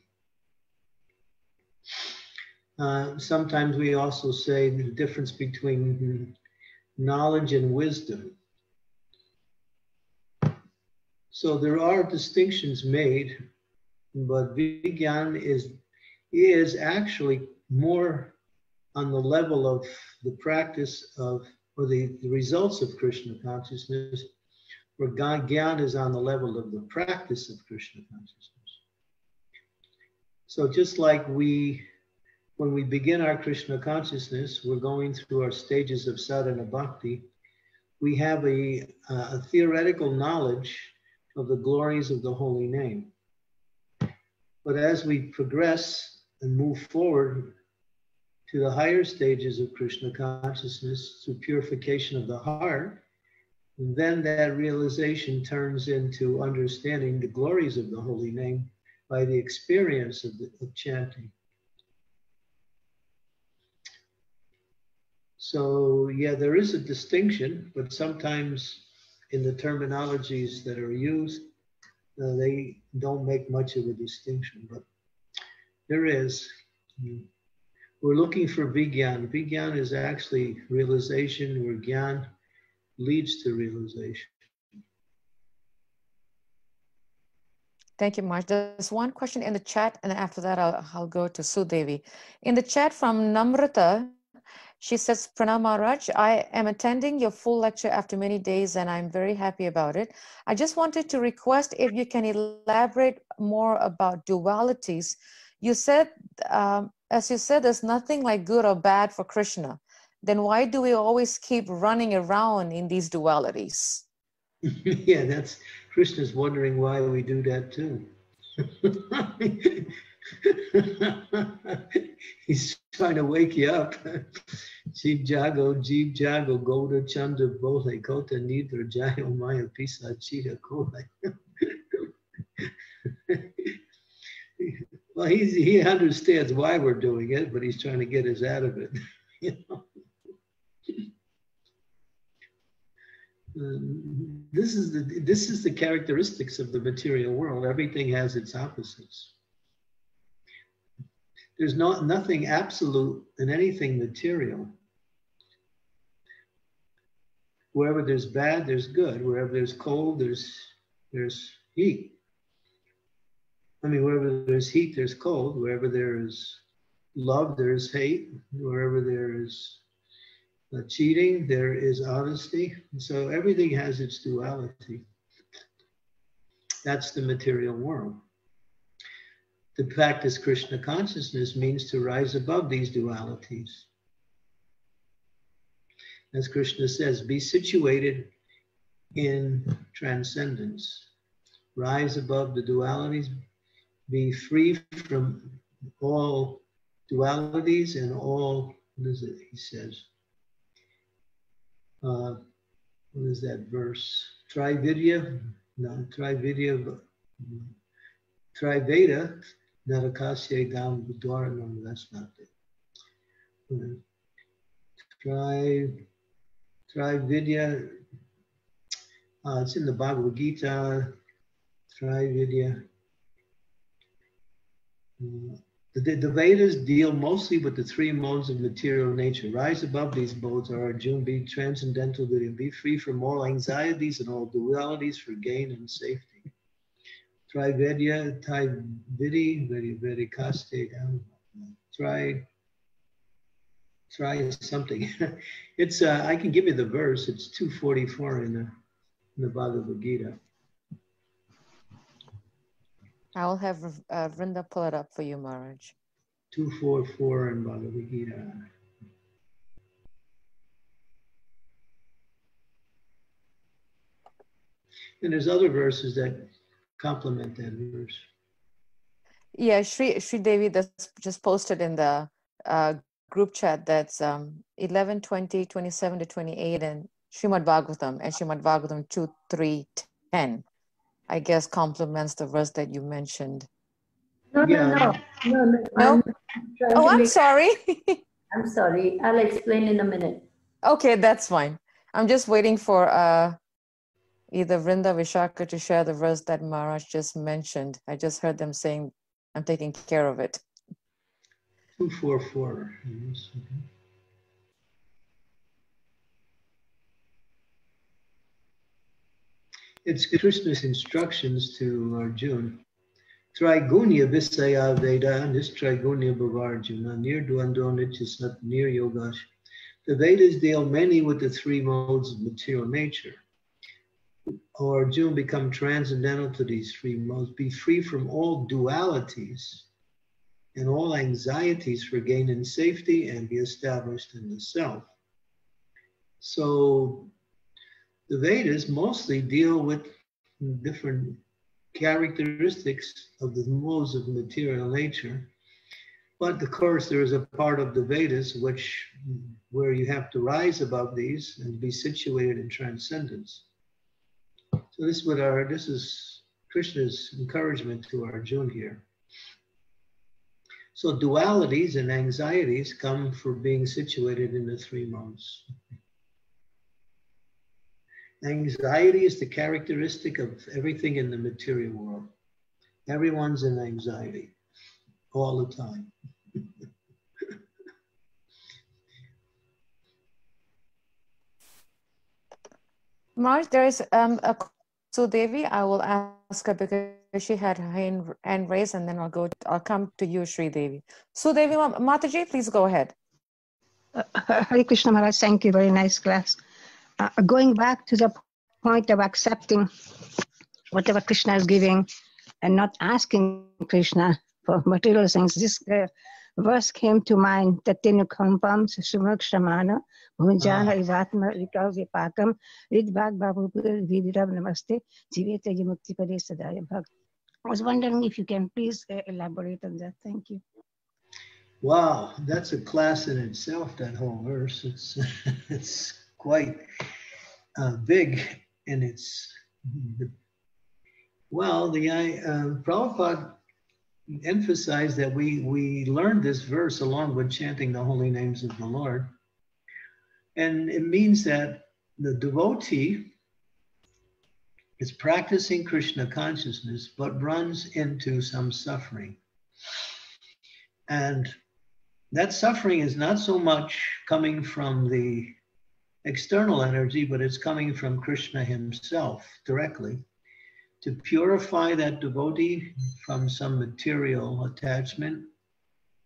Uh, sometimes we also say the difference between knowledge and wisdom. So there are distinctions made, but Vigyan is, is actually more on the level of the practice of, or the, the results of Krishna consciousness, where Gyan is on the level of the practice of Krishna consciousness. So just like we, when we begin our Krishna consciousness, we're going through our stages of sadhana bhakti, we have a, a theoretical knowledge of the glories of the holy name. But as we progress and move forward to the higher stages of Krishna consciousness through purification of the heart, then that realization turns into understanding the glories of the holy name by the experience of, the, of chanting. So, yeah, there is a distinction, but sometimes in the terminologies that are used, uh, they don't make much of a distinction, but there is. We're looking for Vigyan. Vigyan is actually realization where Gyan leads to realization. Thank you, Marsh. There's one question in the chat, and after that, I'll, I'll go to Sudevi. In the chat from Namrata, she says, Pranam Maharaj, I am attending your full lecture after many days and I'm very happy about it. I just wanted to request if you can elaborate more about dualities. You said, um, as you said, there's nothing like good or bad for Krishna. Then why do we always keep running around in these dualities? yeah, that's Krishna's wondering why we do that too. He's trying to wake you up. Jeev Jago, Jeev Jago, Goda Chanda Bole, Kota Nidra Jayo Maya Pisa Chita Kole. well, he's, he understands why we're doing it, but he's trying to get us out of it. you know? Um, this is the this is the characteristics of the material world. Everything has its opposites. There's not nothing absolute in anything material. Wherever there's bad, there's good. Wherever there's cold, there's there's heat. I mean, wherever there's heat, there's cold. Wherever there's love, there's hate. Wherever there is uh, cheating, there is honesty. So everything has its duality. That's the material world. To practice Krishna consciousness means to rise above these dualities. As Krishna says, be situated in transcendence. Rise above the dualities, be free from all dualities and all, what is it he says? Uh, what is that verse? Trividya? No, Trividya, Triveda, Narakasya Gam Budwara, no, that's not it. Uh, it's in the Bhagavad Gita, Trividya. Uh, the, the, Vedas deal mostly with the three modes of material nature. Rise above these modes, or Arjun, be transcendental be free from all anxieties and all dualities for gain and safety. Trivedya, Vidi, very, very kaste. Try, try something. it's, uh, I can give you the verse. It's 244 in the, in the Bhagavad Gita. I will have uh, Vrinda pull it up for you, Maharaj. 244 in Bhagavad Gita. And there's other verses that complement that verse. Yeah, Sri, Sri Devi just posted in the uh, group chat that's um, 11, 20, 27 to 28 and Srimad Bhagavatam and Srimad Bhagavatam 2, 3, 10. I guess complements the verse that you mentioned. No, yeah. no, no, no. No? I'm oh, I'm make... sorry. I'm sorry. I'll explain in a minute. Okay, that's fine. I'm just waiting for uh, either Vrinda Vishaka to share the verse that Maharaj just mentioned. I just heard them saying, I'm taking care of it. 244. It's Krishna's instructions to Arjuna. Trigunya Visaya Veda, Nistrigunya Bhavarjuna, near Dwando Nityasat, near Yogash. The Vedas deal mainly with the three modes of material nature or Arjuna become transcendental to these three modes, be free from all dualities and all anxieties for gain and safety, and be established in the self. So the Vedas mostly deal with different characteristics of the modes of material nature. But of course, there is a part of the Vedas which where you have to rise above these and be situated in transcendence. So this is what our this is Krishna's encouragement to Arjuna here. So dualities and anxieties come from being situated in the three modes. Anxiety is the characteristic of everything in the material world. Everyone's in anxiety all the time. Marge, there is um, a Sudevi. I will ask her because she had her hand, hand raised, and then I'll go. I'll come to you, Sri Devi. Sudevi Mataji, please go ahead. Uh, Hare Krishna Maharaj, thank you. Very nice class. Uh, going back to the point of accepting whatever Krishna is giving and not asking Krishna for material things. This uh, verse came to mind, Tatinu Kampam Sumakshamana Bhunjana Ivatma Vikal Vipakam Ridbhag Babu Vidirab Namaste Jiveta Yamukti Pade Sadaya Bhag. I was wondering if you can please uh, elaborate on that. Thank you. Wow, that's a class in itself, that whole verse. It's, it's quite uh, big in its. Well, the uh, Prabhupada emphasize that we, we learned this verse along with chanting the holy names of the Lord. And it means that the devotee is practicing Krishna consciousness, but runs into some suffering. And that suffering is not so much coming from the external energy, but it's coming from Krishna himself directly to purify that devotee from some material attachment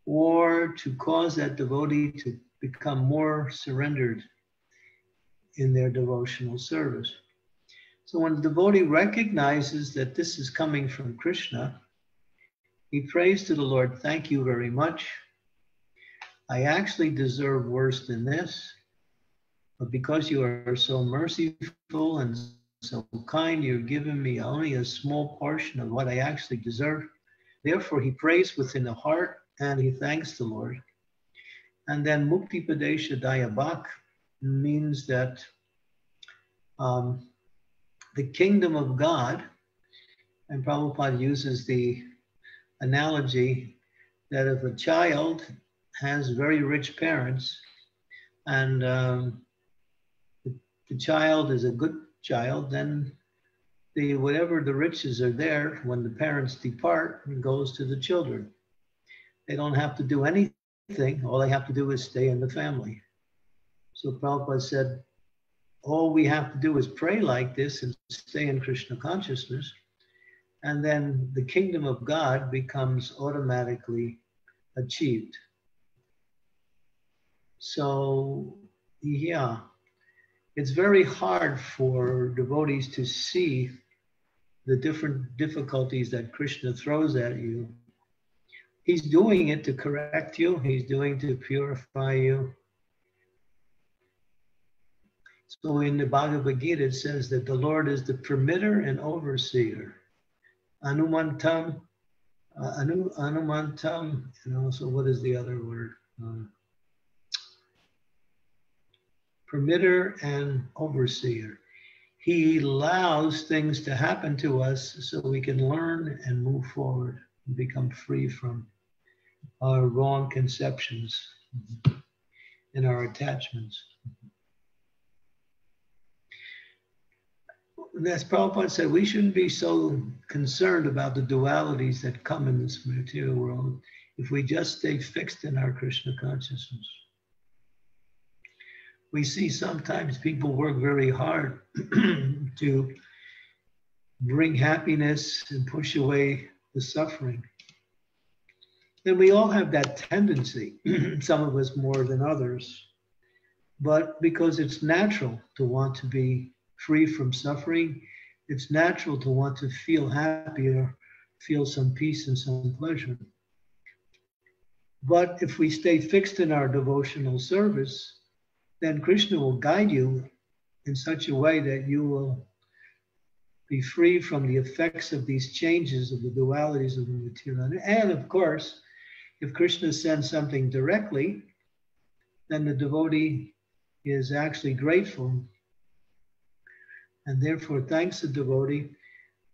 or to cause that devotee to become more surrendered in their devotional service. So when the devotee recognizes that this is coming from Krishna, he prays to the Lord, Thank you very much. I actually deserve worse than this, but because you are so merciful and so kind, you're giving me only a small portion of what I actually deserve. Therefore, he prays within the heart and he thanks the Lord. And then Mukti Padesha Dayabak means that um, the kingdom of God, and Prabhupada uses the analogy that if a child has very rich parents and um, the, the child is a good child, then the whatever the riches are there when the parents depart it goes to the children. They don't have to do anything. All they have to do is stay in the family. So Prabhupada said, all we have to do is pray like this and stay in Krishna consciousness. And then the kingdom of God becomes automatically achieved. So, yeah, it's very hard for devotees to see the different difficulties that Krishna throws at you. He's doing it to correct you, he's doing to purify you. So in the Bhagavad Gita, it says that the Lord is the permitter and overseer. Anumantam, uh, anu, Anumantam, and also what is the other word? Um, permitter and overseer. He allows things to happen to us so we can learn and move forward and become free from our wrong conceptions and our attachments. As Prabhupada said, we shouldn't be so concerned about the dualities that come in this material world if we just stay fixed in our Krishna consciousness we see sometimes people work very hard to bring happiness and push away the suffering. And we all have that tendency, some of us more than others, but because it's natural to want to be free from suffering, it's natural to want to feel happy or feel some peace and some pleasure. But if we stay fixed in our devotional service, then Krishna will guide you in such a way that you will be free from the effects of these changes of the dualities of the material. And of course, If Krishna sends something directly, then the devotee is actually grateful and therefore thanks the devotee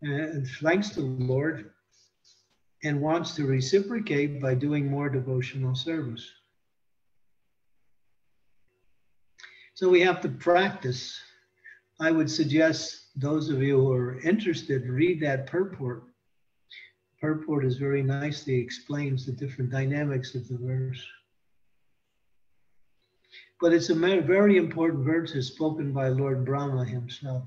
uh, and thanks the Lord and wants to reciprocate by doing more devotional service. So we have to practice. I would suggest those of you who are interested read that purport. Purport is very nicely explains the different dynamics of the verse. But it's a very important verse is spoken by Lord Brahma himself.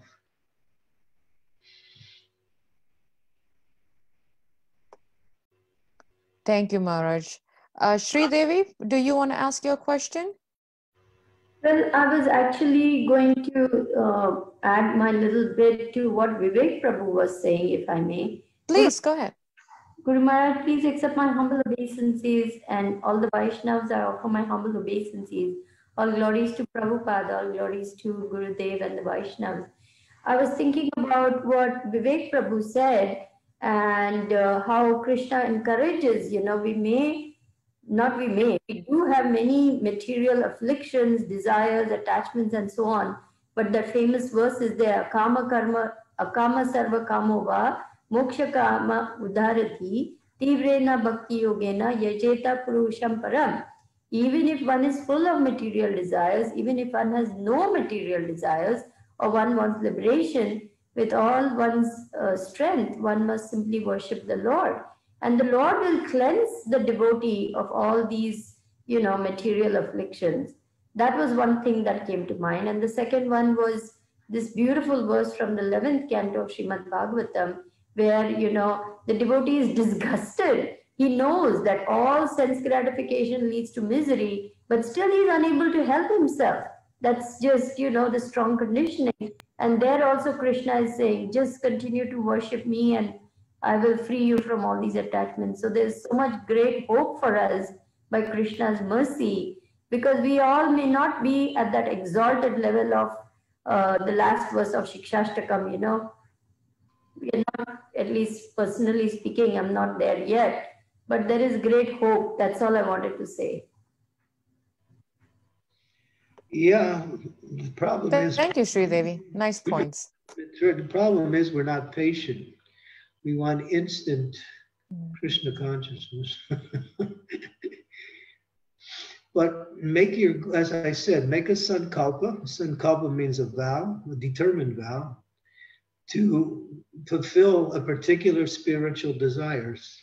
Thank you, Maharaj. Uh, Sri Devi, do you want to ask your question? Well, I was actually going to uh, add my little bit to what Vivek Prabhu was saying, if I may. Please, go ahead. Guru Maharaj, please accept my humble obeisances and all the Vaishnavas I offer my humble obeisances. All glories to Prabhupada, all glories to Guru Dev and the Vaishnavas. I was thinking about what Vivek Prabhu said and uh, how Krishna encourages, you know, we may, not we may, we do have many material afflictions, desires, attachments, and so on. But that famous verse is there, Kama Karma, Akama Sarva Kamova, Moksha Kama Udharati, Tivrena Bhakti Yogena, Yajeta Purusham Param. Even if one is full of material desires, even if one has no material desires, or one wants liberation, with all one's uh, strength, one must simply worship the Lord. And the Lord will cleanse the devotee of all these, you know, material afflictions. That was one thing that came to mind. And the second one was this beautiful verse from the 11th canto of Srimad Bhagavatam, where, you know, the devotee is disgusted. He knows that all sense gratification leads to misery, but still he is unable to help himself. That's just, you know, the strong conditioning. And there also Krishna is saying, just continue to worship me and I will free you from all these attachments. So there's so much great hope for us by Krishna's mercy because we all may not be at that exalted level of uh, the last verse of Shikshashtakam, you know. We are not, at least personally speaking, I'm not there yet, but there is great hope. That's all I wanted to say. Yeah, the problem Th- is. Thank you, Sri Devi. Nice points. The problem is we're not patient. We want instant Krishna consciousness. but make your, as I said, make a sankalpa. Sankalpa means a vow, a determined vow, to fulfill a particular spiritual desires.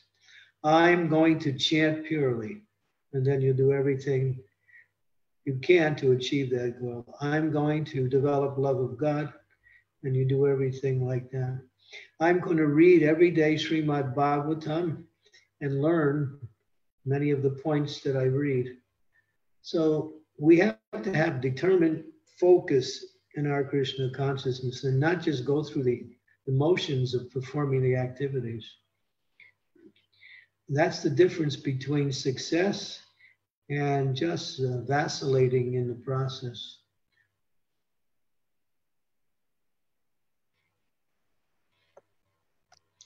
I'm going to chant purely, and then you do everything you can to achieve that goal. I'm going to develop love of God, and you do everything like that. I'm going to read every day Srimad Bhagavatam and learn many of the points that I read. So we have to have determined focus in our Krishna consciousness and not just go through the, the motions of performing the activities. That's the difference between success and just uh, vacillating in the process.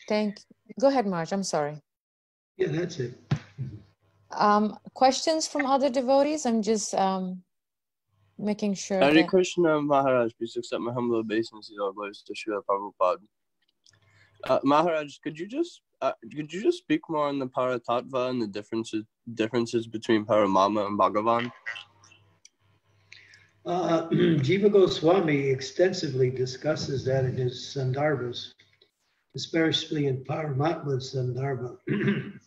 Thank you. Go ahead, Marge. I'm sorry. Yeah, that's it. Um, questions from other devotees? I'm just um, making sure. Hare that- Krishna Maharaj, please accept my humble obeisances, all glories to Srila Prabhupada. Uh, Maharaj, could you just uh, could you just speak more on the Paratattva and the differences differences between Paramatma and Bhagavan? Uh, Jiva Goswami extensively discusses that in his Sandarbhas, especially in Paramatma Sandarbha.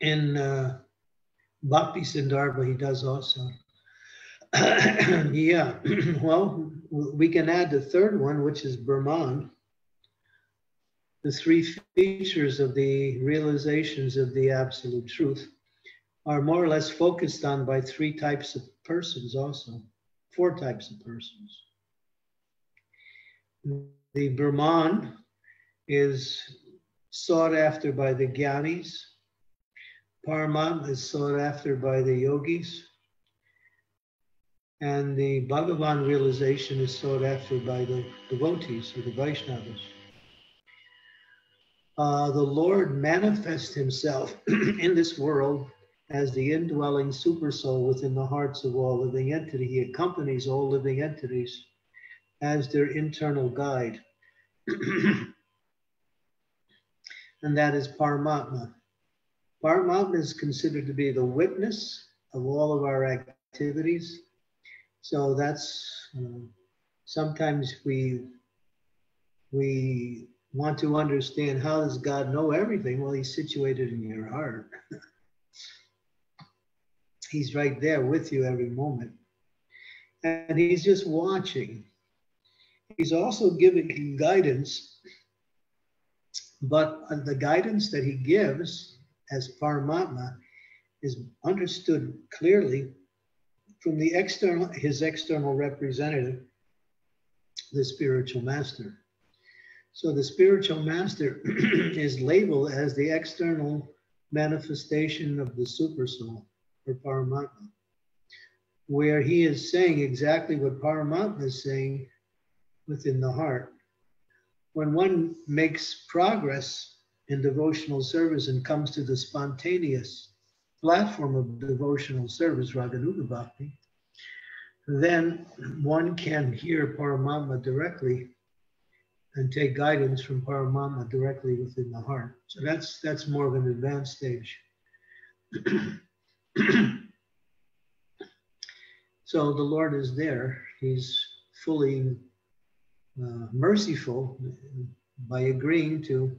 in uh, Bhakti Sandarbha, he does also. yeah, well, we can add the third one, which is Brahman. The three features of the realizations of the absolute truth are more or less focused on by three types of persons also, four types of persons. The Brahman is sought after by the Gyanis. Paramatma is sought after by the yogis. And the Bhagavan realization is sought after by the devotees or the Vaishnavas. uh, the Lord manifests himself in this world as the indwelling super soul within the hearts of all living entities. He accompanies all living entities as their internal guide. and that is Paramatma. Paramatma is considered to be the witness of all of our activities. So that's uh, sometimes we we want to understand how does God know everything? Well, He's situated in your heart. he's right there with you every moment. And He's just watching. He's also giving guidance, but the guidance that He gives as Paramatma is understood clearly from the external, his external representative, the spiritual master. So the spiritual master is labeled as the external manifestation of the super soul or Paramatma, where he is saying exactly what Paramatma is saying within the heart. When one makes progress in devotional service and comes to the spontaneous platform of devotional service, Raganuga Bhakti, then one can hear Paramatma directly and take guidance from Paramatma directly within the heart. So that's that's more of an advanced stage. so the Lord is there. He's fully uh, merciful by agreeing to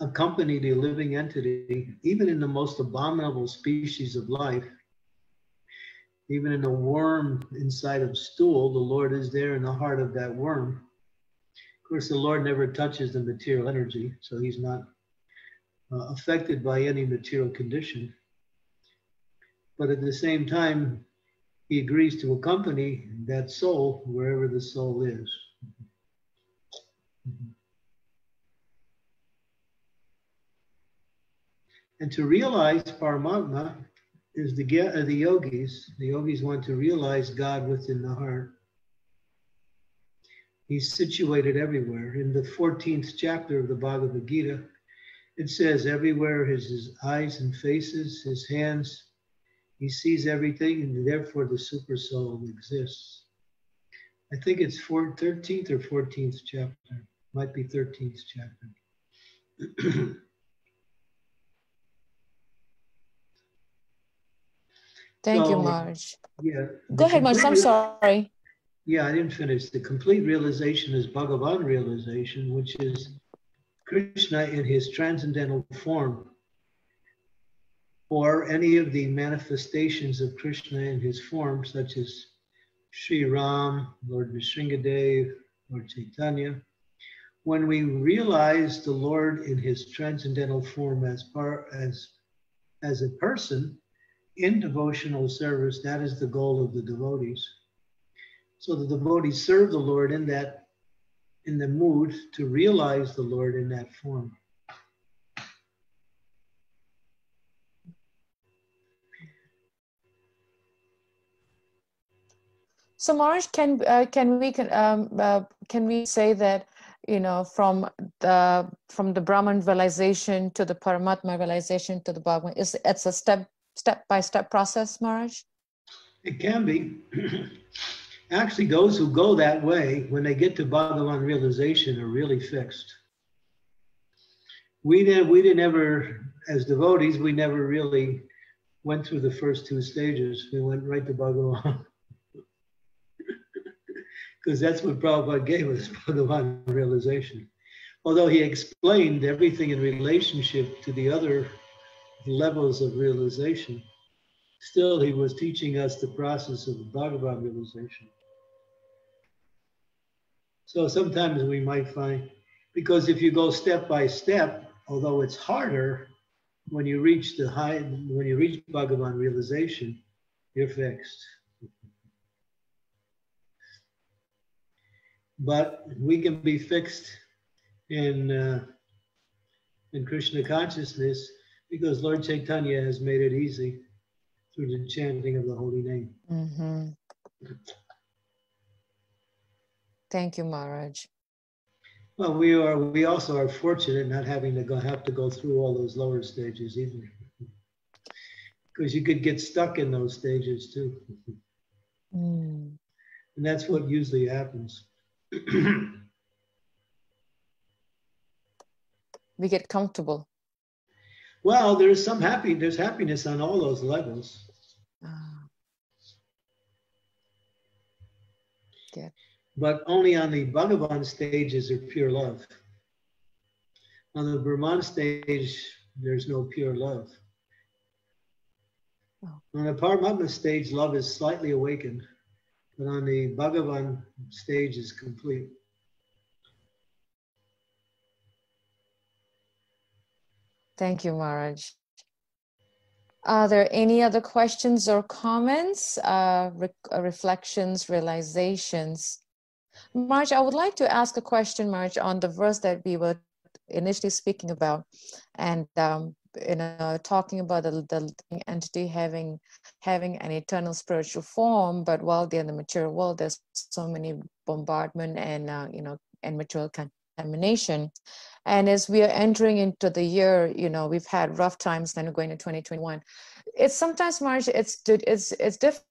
accompany the living entity, even in the most abominable species of life, even in a worm inside of stool, the Lord is there in the heart of that worm Of course, the Lord never touches the material energy, so he's not uh, affected by any material condition. But at the same time, he agrees to accompany that soul wherever the soul is. And to realize Paramatma is the, uh, the yogis. The yogis want to realize God within the heart. He's situated everywhere. In the 14th chapter of the Bhagavad Gita, it says, everywhere his, his eyes and faces, his hands, he sees everything, and therefore the super soul exists. I think it's 13th or 14th chapter. Might be 13th chapter. Thank so, you, Maharaj. Yeah. Go ahead, Maharaj. I'm sorry. Yeah, I didn't finish. The complete realization is Bhagavan realization, which is Krishna in his transcendental form, or any of the manifestations of Krishna in his form, such as Sri Ram, Lord Nrsingadev, Lord Chaitanya. When we realize the Lord in his transcendental form as par, as as a person in devotional service, that is the goal of the devotees. So the devotees serve the Lord in that, in the mood to realize the Lord in that form. So, Maharaj, can uh, can we can um, uh, can we say that you know from the from the Brahman realization to the Paramatma realization to the Bhagwan is it's a step step by step process, Maharaj? It can be. actually those who go that way, when they get to Bhagavan realization, are really fixed. We didn't, we didn't ever, as devotees, we never really went through the first two stages. We went right to Bhagavan. Because that's what Prabhupada gave us, Bhagavan realization. Although he explained everything in relationship to the other levels of realization, still he was teaching us the process of Bhagavan realization. So sometimes we might find, because if you go step by step, although it's harder, when you reach the high, when you reach Bhagavan realization, you're fixed. But we can be fixed in uh, in Krishna consciousness because Lord Chaitanya has made it easy through the chanting of the holy name. Mm-hmm. Thank you, Maharaj. Well, we are. We also are fortunate not having to go have to go through all those lower stages either, because you could get stuck in those stages too. Mm. And that's what usually happens. we get comfortable. Well, there's some happy. There's happiness on all those levels. Ah. Good. But only on the Bhagavan stage is there pure love. On the Brahman stage, there's no pure love. Oh. On the Paramatma stage, love is slightly awakened, but on the Bhagavan stage is complete. Thank you, Maharaj. Are there any other questions or comments, uh, re uh, reflections, realizations? Maharaj, I would like to ask a question, Maharaj, on the verse that we were initially speaking about, and um, you know, talking about the, the entity having having an eternal spiritual form, but while they're in the material world, there's so many bombardment and uh, you know and material contamination. And as we are entering into the year, you know, we've had rough times. Then going to 2021. It's sometimes, Maharaj, it's it's it's difficult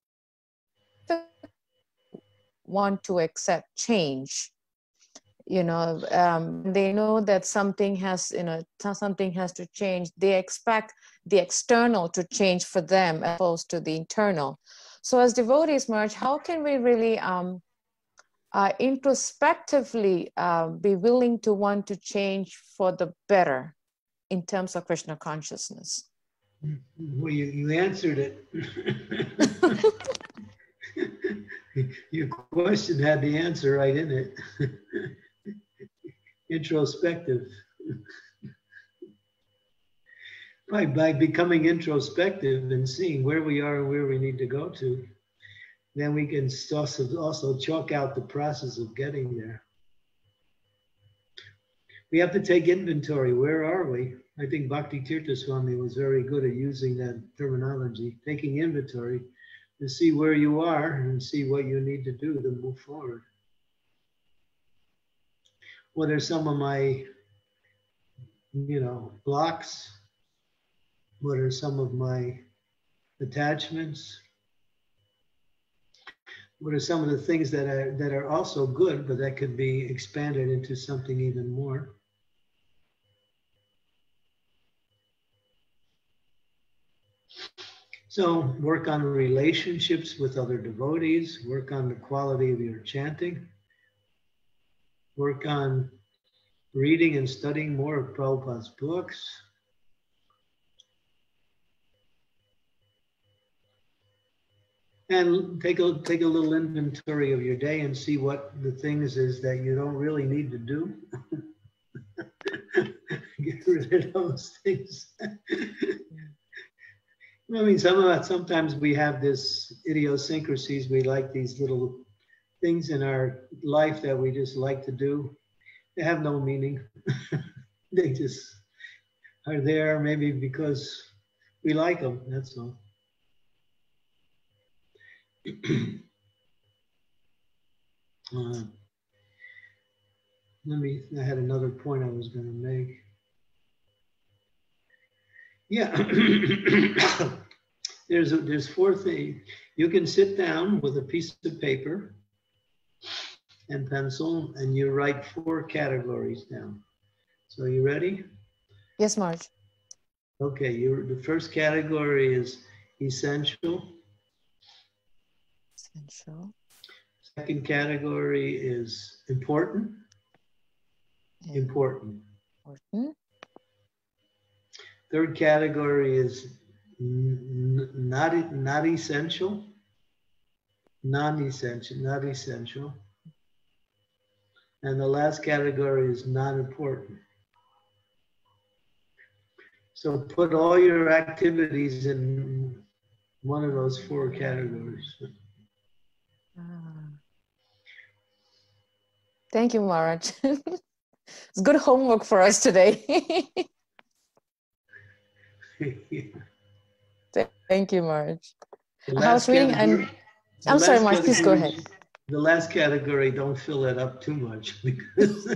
want to accept change you know um, they know that something has you know something has to change they expect the external to change for them as opposed to the internal so as devotees Maharaj how can we really um, uh, introspectively uh, be willing to want to change for the better in terms of krishna consciousness well you, you answered it your question had the answer right in it. introspective. by, by becoming introspective and seeing where we are and where we need to go to, then we can also, also chalk out the process of getting there. We have to take inventory. Where are we? I think Bhakti Tirtha Swami was very good at using that terminology, taking inventory to see where you are and see what you need to do to move forward. What are some of my, you know, blocks? What are some of my attachments? What are some of the things that are that are also good, but that could be expanded into something even more? So work on relationships with other devotees, work on the quality of your chanting, work on reading and studying more of Prabhupada's books. And take a, take a little inventory of your day and see what the things is that you don't really need to do. Get rid of those things. I mean, some of us, sometimes we have this idiosyncrasies. We like these little things in our life that we just like to do. They have no meaning. they just are there maybe because we like them, that's all. Uh, let me, I had another point I was going to make. Yeah. there's a, there's four things. You can sit down with a piece of paper and pencil and you write four categories down. So you ready? Yes, Maharaj. Okay, you the first category is essential. Essential. Second category is important. Important. Important. Third category is not, not essential, non-essential, not essential. And the last category is not important. So put all your activities in one of those four categories. Ah. Thank you, Maharaj. it's good homework for us today. Thank you, Maharaj. I was reading and I'm sorry, Maharaj, please go ahead. the last category, don't fill it up too much because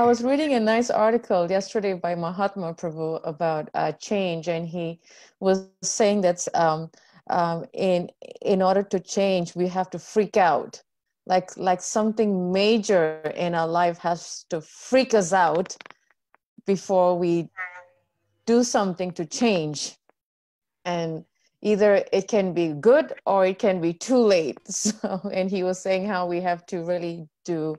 I was reading a nice article yesterday by Mahatma Prabhu about uh, change, and he was saying that um, um, in in order to change, we have to freak out, like like something major in our life has to freak us out before we do something to change, and either it can be good or it can be too late. So, and he was saying how we have to really do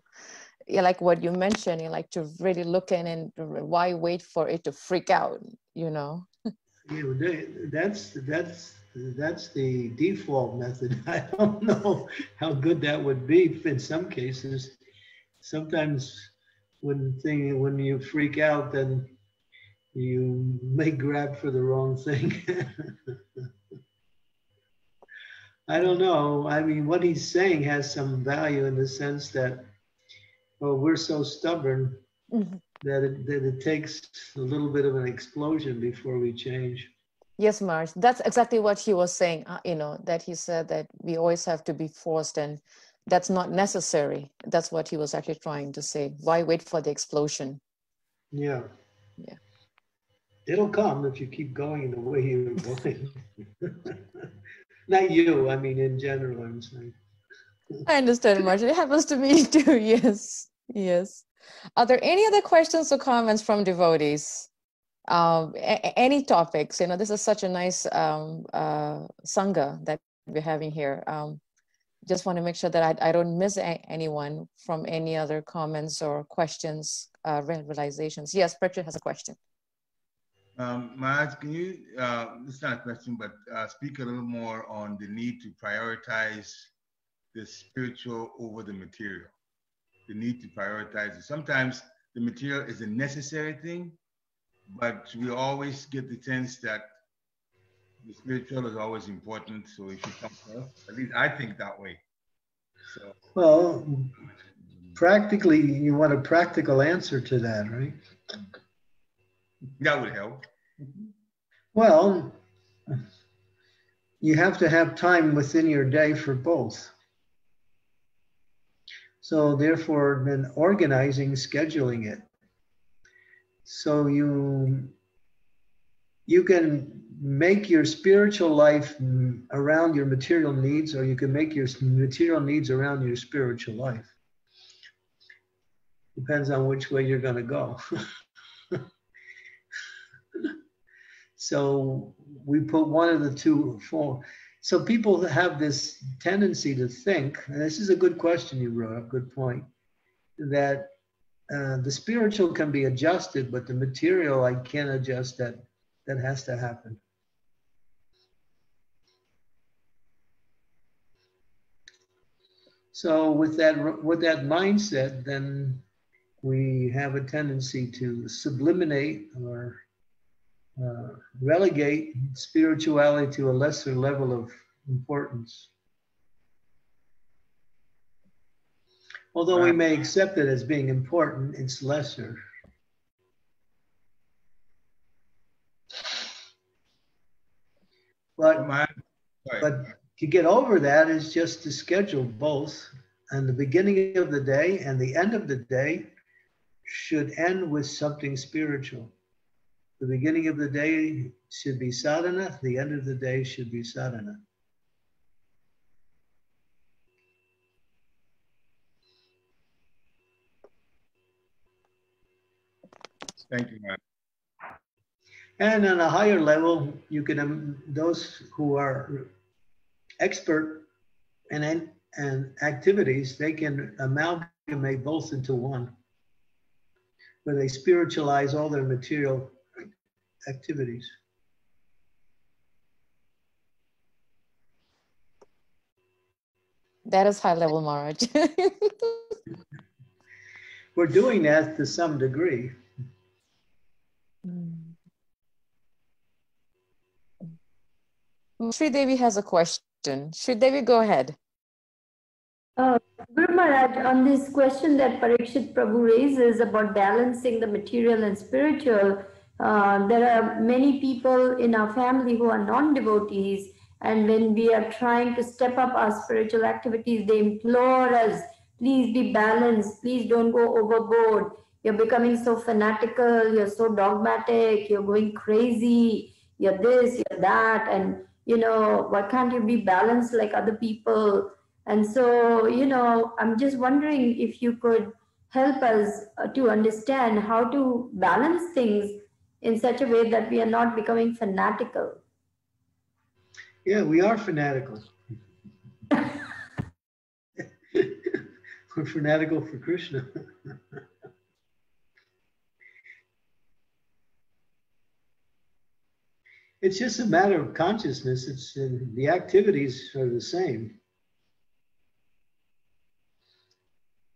like what you mentioned, you like to really look in and why wait for it to freak out, you know? yeah, that's that's that's the default method. I don't know how good that would be in some cases. Sometimes when thing when you freak out, then you may grab for the wrong thing. I don't know. I mean, what he's saying has some value in the sense that well, we're so stubborn mm-hmm. that, it, that it takes a little bit of an explosion before we change. Yes, Maharaj, that's exactly what he was saying. Uh, you know, that he said that we always have to be forced, and that's not necessary. That's what he was actually trying to say. Why wait for the explosion? Yeah. Yeah. It'll come if you keep going the way you're going. not you, I mean, in general, I'm saying. I understand, Maharaj. It happens to me too, yes. Yes. Are there any other questions or comments from devotees? Um, any topics? You know, this is such a nice um, uh, sangha that we're having here. Um, just want to make sure that I, I don't miss anyone from any other comments or questions, uh, realizations. Yes, Parikshit has a question. Um, Maharaj, can you, uh, this is not a question, but uh, speak a little more on the need to prioritize the spiritual over the material? The need to prioritize it. Sometimes the material is a necessary thing, but we always get the sense that the spiritual is always important, so it should come first. At least I think that way. So, well, practically, you want a practical answer to that, right? That would help. Well, you have to have time within your day for both. So therefore, then organizing, scheduling it. So you you can make your spiritual life around your material needs, or you can make your material needs around your spiritual life. Depends on which way you're going to go. so we put one of the two for so people have this tendency to think, and this is a good question you brought up, good point, that uh, the spiritual can be adjusted, but the material I can't adjust. That that has to happen. So with that with that mindset, then we have a tendency to subliminate or uh, relegate spirituality to a lesser level of importance. Although we may accept it as being important, it's lesser. But, but to get over that is just to schedule both. And the beginning of the day and the end of the day should end with something spiritual. The beginning of the day should be sadhana, the end of the day should be sadhana. Thank you, man. And on a higher level, you can, um, those who are expert in and activities, they can amalgamate both into one, where they spiritualize all their material activities. That is high level Maharaj. We're doing that to some degree. Mm. Sudevi has a question. Sudevi, go ahead. Uh, Guru Maharaj, on this question that Parikshit Prabhu raises about balancing the material and spiritual, uh, there are many people in our family who are non-devotees And when we are trying to step up our spiritual activities, they implore us, please be balanced, please don't go overboard. You're becoming so fanatical, you're so dogmatic, you're going crazy, you're this, you're that, and you know, why can't you be balanced like other people? And so, you know, I'm just wondering if you could help us uh, to understand how to balance things in such a way that we are not becoming fanatical. Yeah, we are fanatical. We're fanatical for Krishna. it's just a matter of consciousness. It's uh, the activities are the same.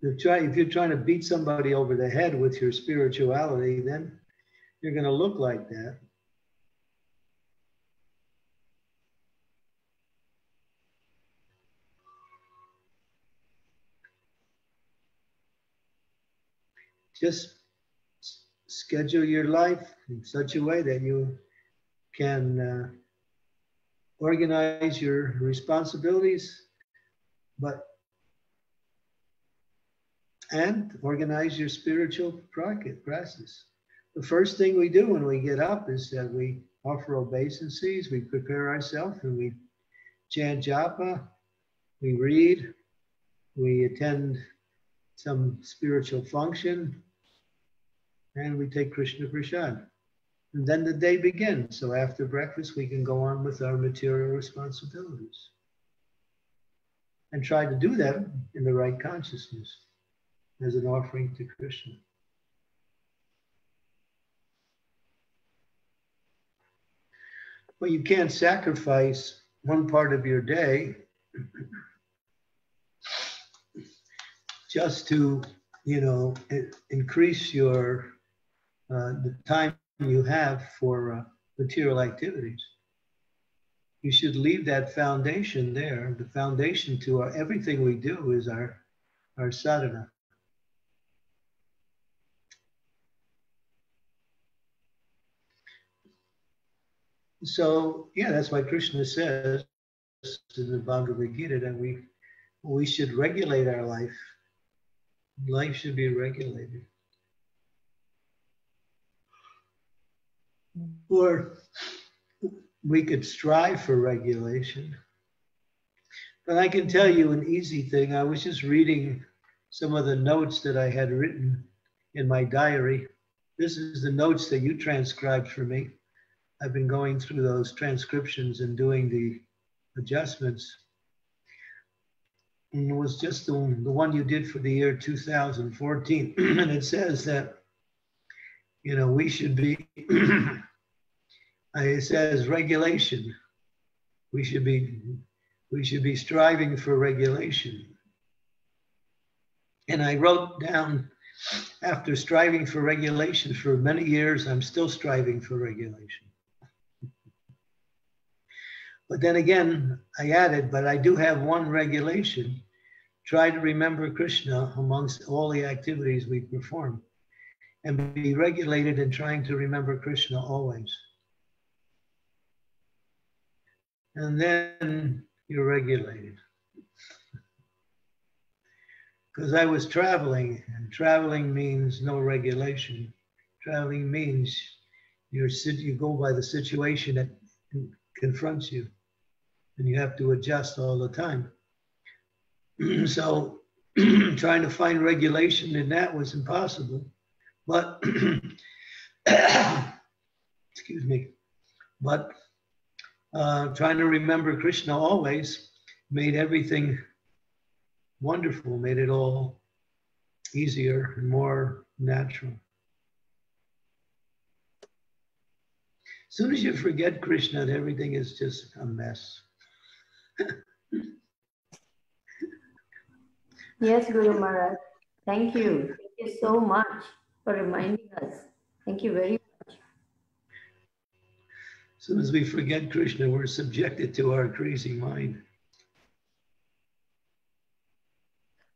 If, try, if you're trying to beat somebody over the head with your spirituality, then you're going to look like that. Just schedule your life in such a way that you can uh, organize your responsibilities, but and organize your spiritual practice. The first thing we do when we get up is that we offer obeisances, we prepare ourselves, and we chant japa, we read, we attend some spiritual function, and we take Krishna Prasad. And then the day begins. So after breakfast, we can go on with our material responsibilities. And try to do that in the right consciousness as an offering to Krishna. Well, you can't sacrifice one part of your day just to, you know, increase your uh, the time you have for uh, material activities. You should leave that foundation there. The foundation to our, everything we do is our, our sadhana. So yeah, that's why Krishna says in the Bhagavad Gita that we we should regulate our life. Life should be regulated. Or we could strive for regulation. But I can tell you an easy thing. I was just reading some of the notes that I had written in my diary. This is the notes that you transcribed for me. I've been going through those transcriptions and doing the adjustments. And it was just the, the one you did for the year 2014. and it says that, you know, we should be, it says regulation. We should be, we should be striving for regulation. And I wrote down after striving for regulation for many years, I'm still striving for regulation. But then again, I added, but I do have one regulation. Try to remember Krishna amongst all the activities we perform and be regulated in trying to remember Krishna always. And then you're regulated. Because I was traveling, and traveling means no regulation. Traveling means you're, you go by the situation that confronts you and you have to adjust all the time. so trying to find regulation in that was impossible. But excuse me, but uh, trying to remember Krishna always made everything wonderful, made it all easier and more natural. As soon as you forget Krishna, everything is just a mess. Yes, Guru Maharaj. Thank you. Thank you so much for reminding us. Thank you very much. As soon as we forget Krishna, we're subjected to our crazy mind.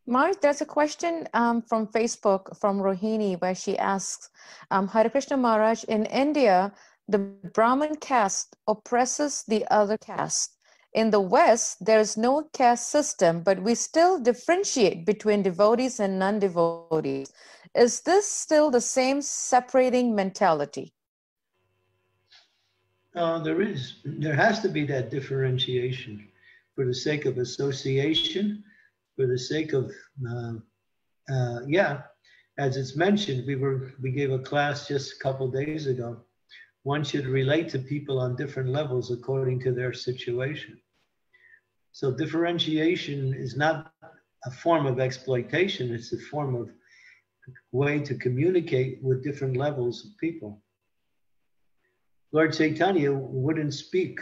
Maharaj, there's a question um, from Facebook from Rohini where she asks, um, Hare Krishna Maharaj, in India, the Brahmin caste oppresses the other caste In the West, there is no caste system, but we still differentiate between devotees and non devotees. Is this still the same separating mentality? Uh, there is, there has to be that differentiation for the sake of association, for the sake of, uh, uh, yeah, as it's mentioned, we were we gave a class just a couple days ago. One should relate to people on different levels according to their situation. So differentiation is not a form of exploitation; it's a form of way to communicate with different levels of people. Lord Chaitanya wouldn't speak,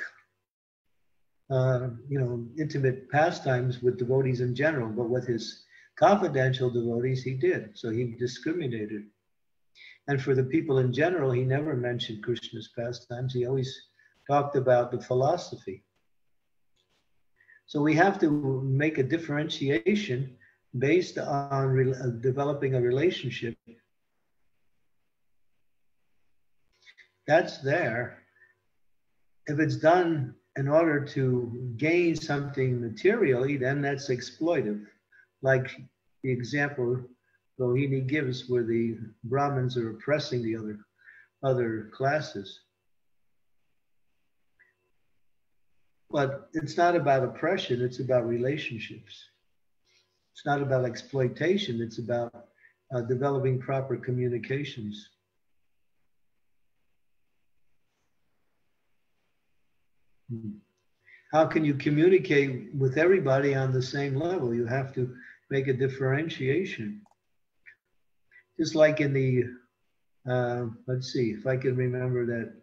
uh, you know, intimate pastimes with devotees in general, but with his confidential devotees, he did. So he discriminated. And for the people in general, he never mentioned Krishna's pastimes. He always talked about the philosophy. So we have to make a differentiation based on re- uh, developing a relationship. That's there. If it's done in order to gain something materially, then that's exploitive. Like the example Rohini gives where the Brahmins are oppressing the other, other classes. But it's not about oppression, it's about relationships. It's not about exploitation, it's about uh, developing proper communications. Hmm. How can you communicate with everybody on the same level? You have to make a differentiation. Just like in the, uh, let's see if I can remember that.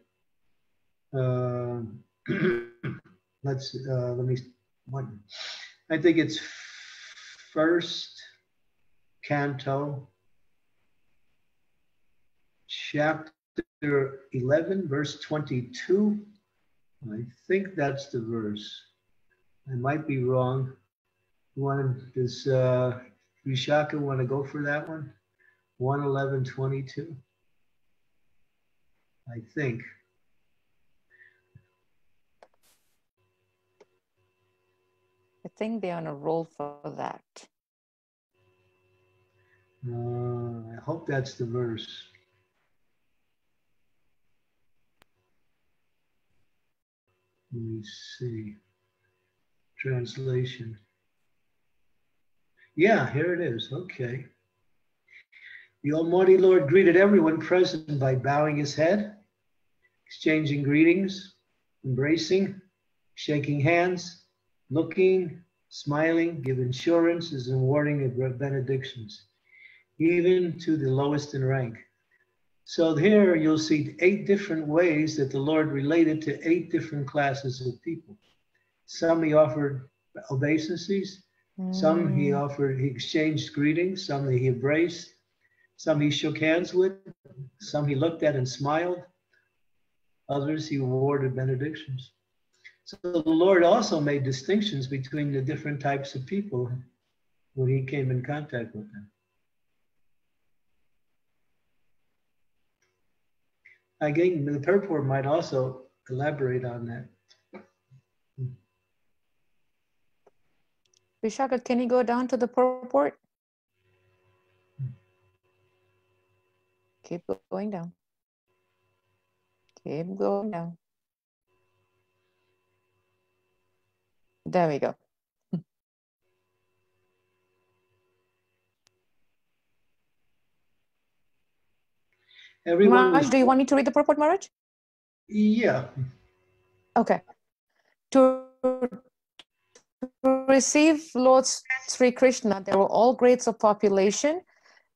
Uh, let's uh, let me. One, I think it's first canto, chapter 11, verse 22. I think that's the verse. I might be wrong. Want does uh, want to go for that one? 111, 22. I think. I think they're on a roll for that. Uh, I hope that's the verse. Let me see. Translation. Yeah, here it is. Okay. The Almighty Lord greeted everyone present by bowing his head, exchanging greetings, embracing, shaking hands, looking, smiling, give assurances and wording of benedictions, even to the lowest in rank. So here you'll see eight different ways that the Lord related to eight different classes of people. Some he offered obeisances, mm. some he mm. offered, he exchanged greetings, some he embraced, some he shook hands with, some he looked at and smiled, others he awarded benedictions. So the Lord also made distinctions between the different types of people when he came in contact with them. Again, the purport might also elaborate on that. Vishaka, can you go down to the purport? Keep going down. Keep going down. There we go. Everyone Maharaj, do you want me to read the purport, Maharaj? Yeah. Okay. To receive Lord Sri Krishna, there were all grades of population,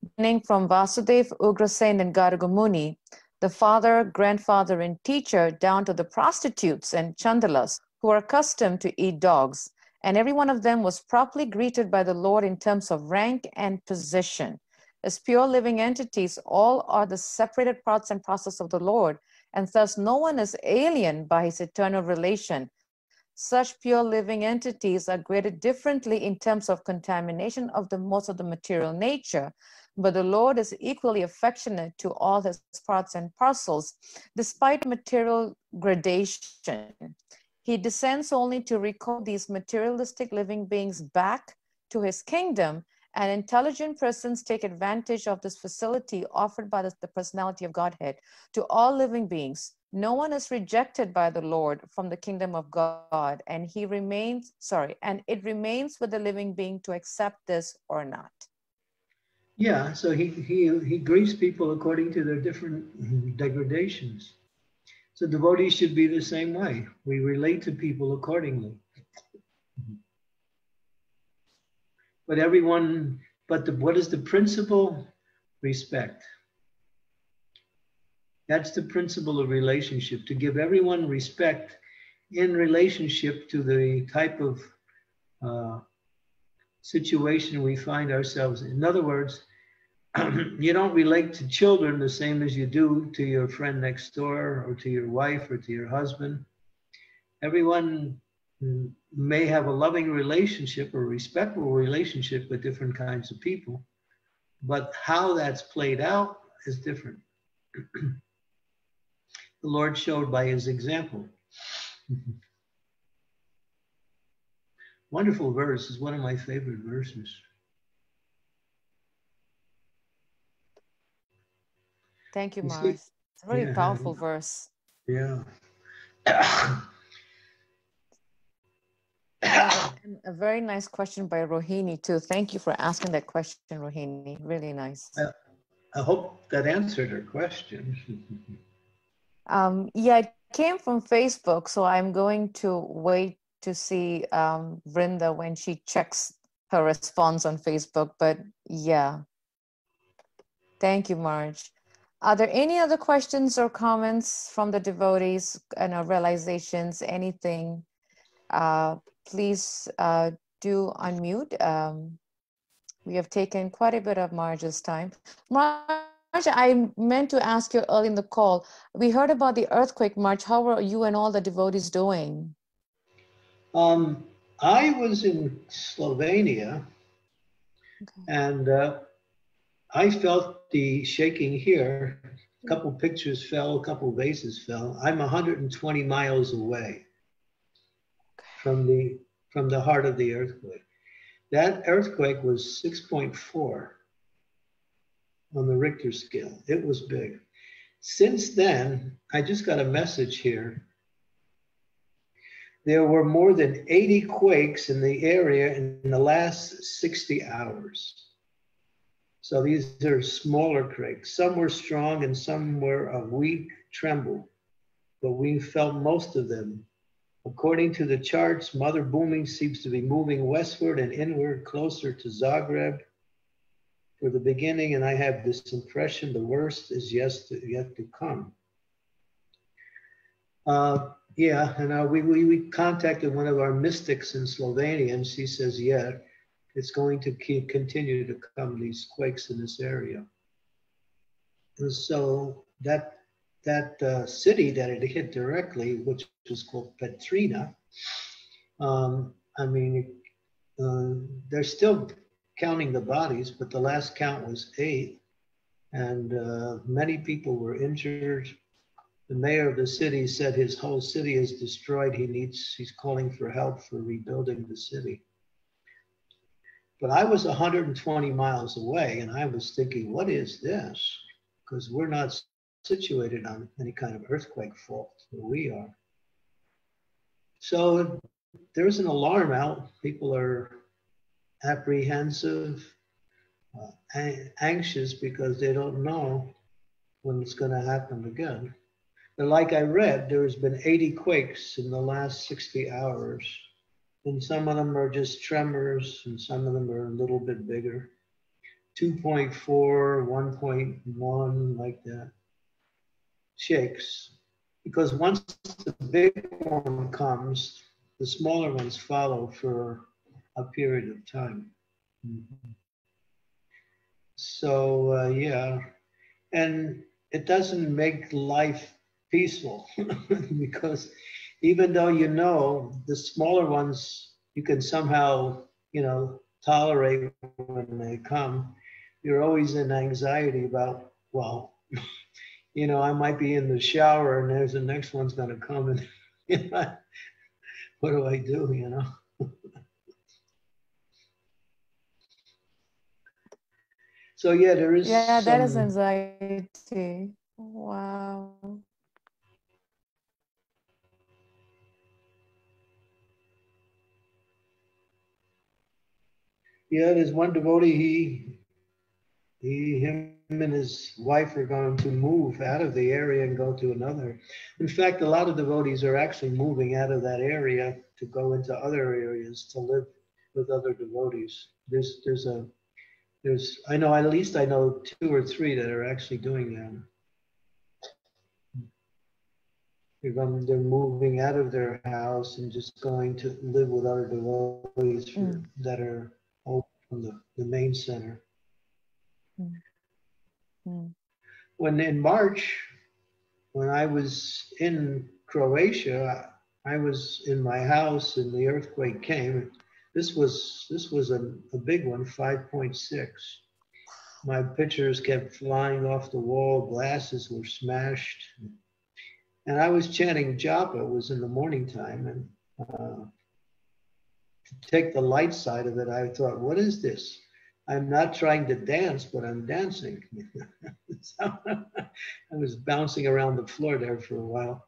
beginning from Vasudev, Ugrasen, and Gargamuni, the father, grandfather, and teacher, down to the prostitutes and chandalas who are accustomed to eat dogs, and every one of them was properly greeted by the Lord in terms of rank and position. As pure living entities, all are the separated parts and process of the Lord, and thus no one is alien by his eternal relation. Such pure living entities are graded differently in terms of contamination of the most of the material nature, but the Lord is equally affectionate to all his parts and parcels, despite material gradation. He descends only to recall these materialistic living beings back to his kingdom, and intelligent persons take advantage of this facility offered by the, the personality of Godhead to all living beings. No one is rejected by the Lord from the kingdom of God, and he remains, sorry, and it remains with the living being to accept this or not. Yeah, so he he he grieves people according to their different degradations. So devotees should be the same way. We relate to people accordingly. But everyone, but the, what is the principle? Respect. That's the principle of relationship, to give everyone respect in relationship to the type of uh, situation we find ourselves in. In other words, you don't relate to children the same as you do to your friend next door or to your wife or to your husband. Everyone may have a loving relationship or respectful relationship with different kinds of people, but how that's played out is different. the Lord showed by his example. Wonderful verse is one of my favorite verses. Thank you, Maharaj. It's a very yeah, powerful verse. Yeah. a very nice question by Rohini too. Thank you for asking that question, Rohini. Really nice. Uh, I hope that answered her question. um, yeah, it came from Facebook, so I'm going to wait to see um, Vrinda when she checks her response on Facebook. But yeah, thank you, Maharaj. Are there any other questions or comments from the devotees and you know, realizations, anything? Uh, please uh, do unmute. Um, we have taken quite a bit of Maharaj's time. Maharaj, I meant to ask you early in the call. We heard about the earthquake, Maharaj. How are you and all the devotees doing? Um, I was in Slovenia okay. and uh, I felt the shaking here. A couple pictures fell, a couple vases fell. I'm 120 miles away from the from the heart of the earthquake. That earthquake was 6.4 on the Richter scale. It was big. Since then, I just got a message here. There were more than 80 quakes in the area in the last 60 hours. So these are smaller quakes. Some were strong and some were a weak tremble, but we felt most of them According to the charts, Mother Booming seems to be moving westward and inward closer to Zagreb for the beginning, and I have this impression the worst is yet to, yet to come. Uh, yeah, and uh, we, we, we contacted one of our mystics in Slovenia, and she says, yeah, it's going to keep continue to come these quakes in this area. And so that that uh, city that it hit directly, which was called Petrinja, um, I mean, uh, they're still counting the bodies, but the last count was eight, and uh, many people were injured. The mayor of the city said his whole city is destroyed. He needs, he's calling for help for rebuilding the city. But I was 120 miles away, and I was thinking, what is this? Because we're not situated on any kind of earthquake fault where we are. So there's an alarm out. People are apprehensive, uh, anxious because they don't know when it's going to happen again. But like I read, there has been 80 quakes in the last 60 hours. And some of them are just tremors, and some of them are a little bit bigger. 2.4, 1.1, like that shakes because once the big one comes, the smaller ones follow for a period of time. Mm-hmm. So, uh, yeah, and it doesn't make life peaceful because even though you know the smaller ones you can somehow, you know, tolerate when they come, you're always in anxiety about, well, you know, I might be in the shower and there's the next one's going to come and you know, what do I do, you know? so yeah, there is. Yeah, that is some- anxiety. Wow. Yeah, there's one devotee, he, he, him and his wife are going to move out of the area and go to another. In fact, a lot of devotees are actually moving out of that area to go into other areas to live with other devotees. There's, there's a, there's, I know, at least I know two or three that are actually doing that. They're going, they're moving out of their house and just going to live with other devotees for- Mm. that are from the, the main center. Mm. When in March, when I was in Croatia, I was in my house and the earthquake came. This was this was a, a big one, 5.6. My pictures kept flying off the wall, glasses were smashed. And I was chanting japa, it was in the morning time, and uh, take the light side of it, I thought, what is this? I'm not trying to dance, but I'm dancing. so I was bouncing around the floor there for a while.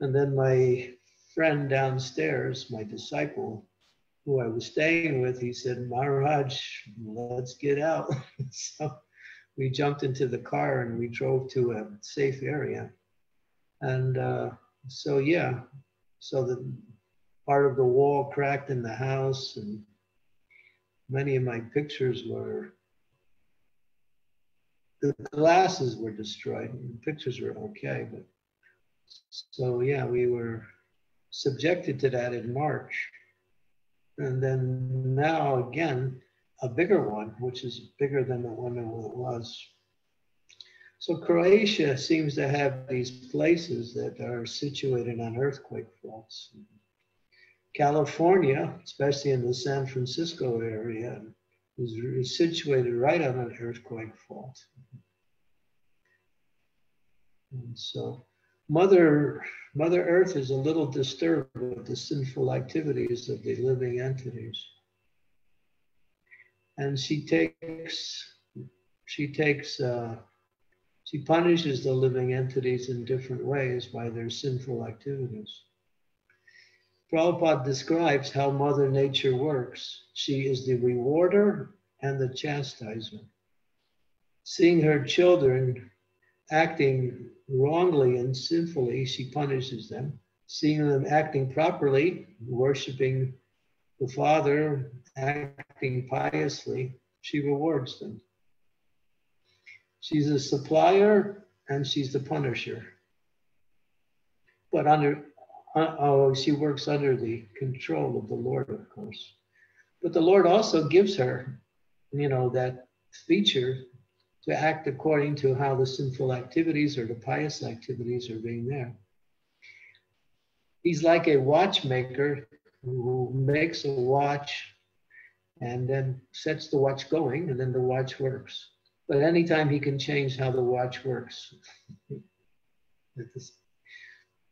And then my friend downstairs, my disciple, who I was staying with, he said, Maharaj, let's get out. so we jumped into the car and we drove to a safe area. And uh, so, yeah, so the part of the wall cracked in the house and many of my pictures were the glasses were destroyed and the pictures were okay but so yeah we were subjected to that in march. And then now again a bigger one which is bigger than the one that was. So croatia seems to have these places that are situated on earthquake faults California, especially in the San Francisco area, is, situated right on an earthquake fault. And so Mother, Mother Earth is a little disturbed with the sinful activities of the living entities. And she takes, she takes, uh, she punishes the living entities in different ways by their sinful activities. Prabhupada describes how Mother Nature works. She is the rewarder and the chastiser. Seeing her children acting wrongly and sinfully, she punishes them. Seeing them acting properly, worshiping the Father, acting piously, she rewards them. She's a supplier and she's the punisher. But under oh, she works under the control of the Lord, of course. But the Lord also gives her, you know, that feature to act according to how the sinful activities or the pious activities are being there. He's like a watchmaker who makes a watch and then sets the watch going, and then the watch works. But anytime he can change how the watch works.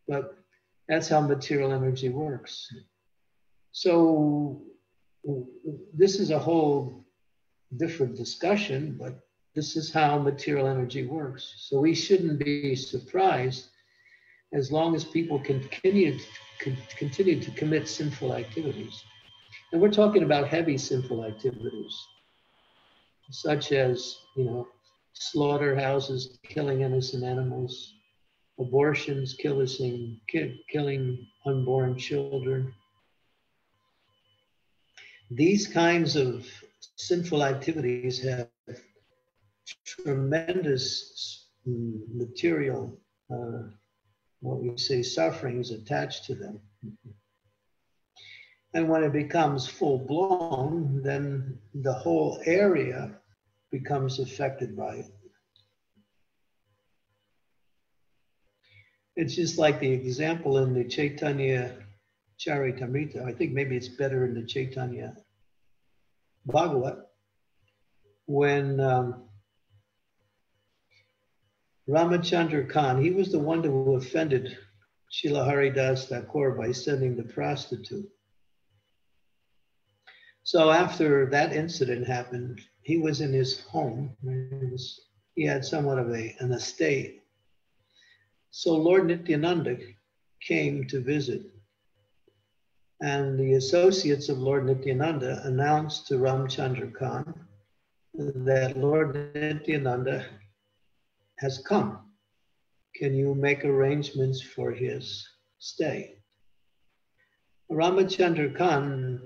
but that's how material energy works. So this is a whole different discussion, but this is how material energy works. So we shouldn't be surprised as long as people continue to, continue to commit sinful activities. And we're talking about heavy sinful activities, such as, you know, slaughterhouses, killing innocent animals, abortions, killing, killing unborn children. These kinds of sinful activities have tremendous material, uh, what we say, sufferings attached to them. And when it becomes full blown, then the whole area becomes affected by it. It's just like the example in the Chaitanya Charitamrita. I think maybe it's better in the Chaitanya Bhagavat when um, Ramachandra Khan, he was the one who offended Srila Haridas Thakur by sending the prostitute. So after that incident happened, he was in his home. Was, he had somewhat of a, an estate. So Lord Nityananda came to visit. And the associates of Lord Nityananda announced to Ramchandra Khan that Lord Nityananda has come. Can you make arrangements for his stay? Ramachandra Khan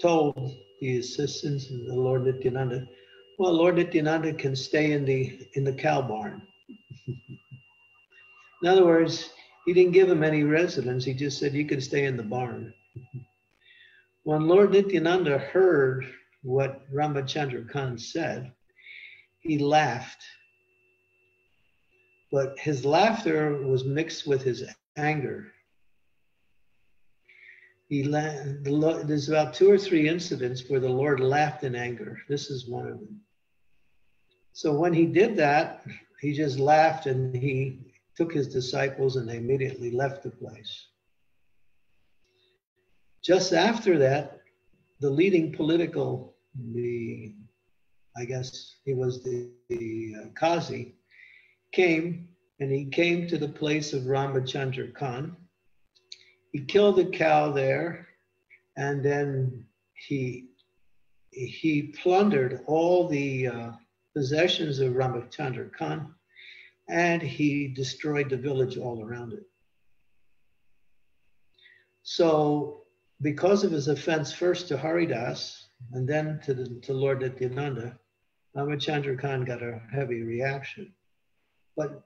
told the assistants of the Lord Nityananda, well, Lord Nityananda can stay in the in the cow barn. In other words, he didn't give him any residence. He just said you can stay in the barn. when Lord Nityananda heard what Ramachandra Khan said, he laughed. But his laughter was mixed with his anger. He la- there's about two or three incidents where the Lord laughed in anger. This is one of them. So when he did that, he just laughed and he took his disciples and they immediately left the place. Just after that, the leading political, the I guess he was the, the uh, came and he came to the place of Ramachandra Khan. He killed the cow there and then he he plundered all the uh, possessions of Ramachandra Khan and he destroyed the village all around it. So, because of his offense first to Haridas and then to, the, to Lord Nityananda, Ramachandra Khan got a heavy reaction. But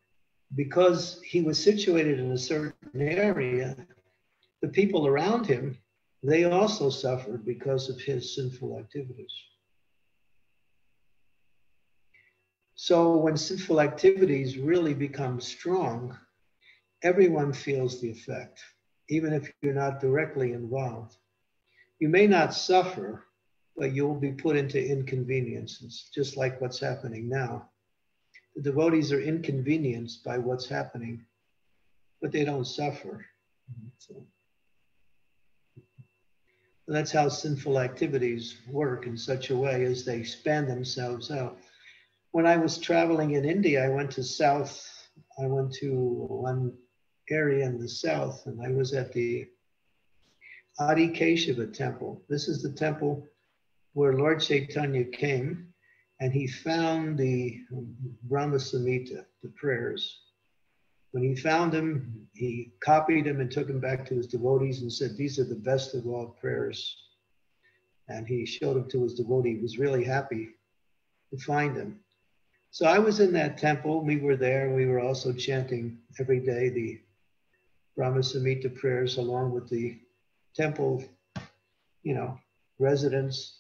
because he was situated in a certain area, the people around him, they also suffered because of his sinful activities. So when sinful activities really become strong, everyone feels the effect, even if you're not directly involved. You may not suffer, but you'll be put into inconveniences, just like what's happening now. The devotees are inconvenienced by what's happening, but they don't suffer. So that's how sinful activities work in such a way as they span themselves out when I was traveling in India, I went to South, I went to one area in the South, and I was at the Adi Keshava temple. This is the temple where Lord Chaitanya came and he found the Brahma Samhita, the prayers. When he found them, he copied them and took them back to his devotees and said, These are the best of all prayers. And he showed them to his devotee. He was really happy to find them. So I was in that temple. We were there. We were also chanting every day the Brahma Samhita prayers along with the temple, you know, residents.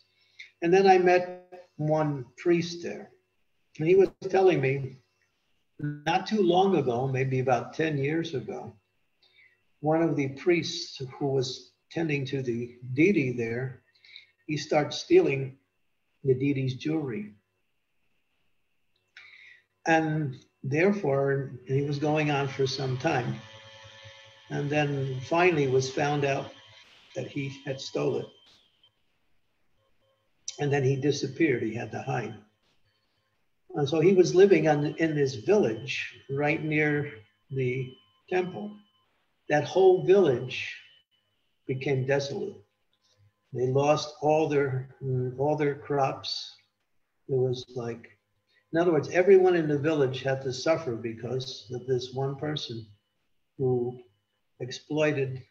And then I met one priest there. And he was telling me not too long ago, maybe about 10 years ago, one of the priests who was tending to the deity there, he starts stealing the deity's jewelry. And therefore, he was going on for some time. And then finally was found out that he had stolen it. And then he disappeared. He had to hide. And so he was living on, in this village right near the temple. That whole village became desolate. They lost all their all their crops. It was like in other words, everyone in the village had to suffer because of this one person who exploited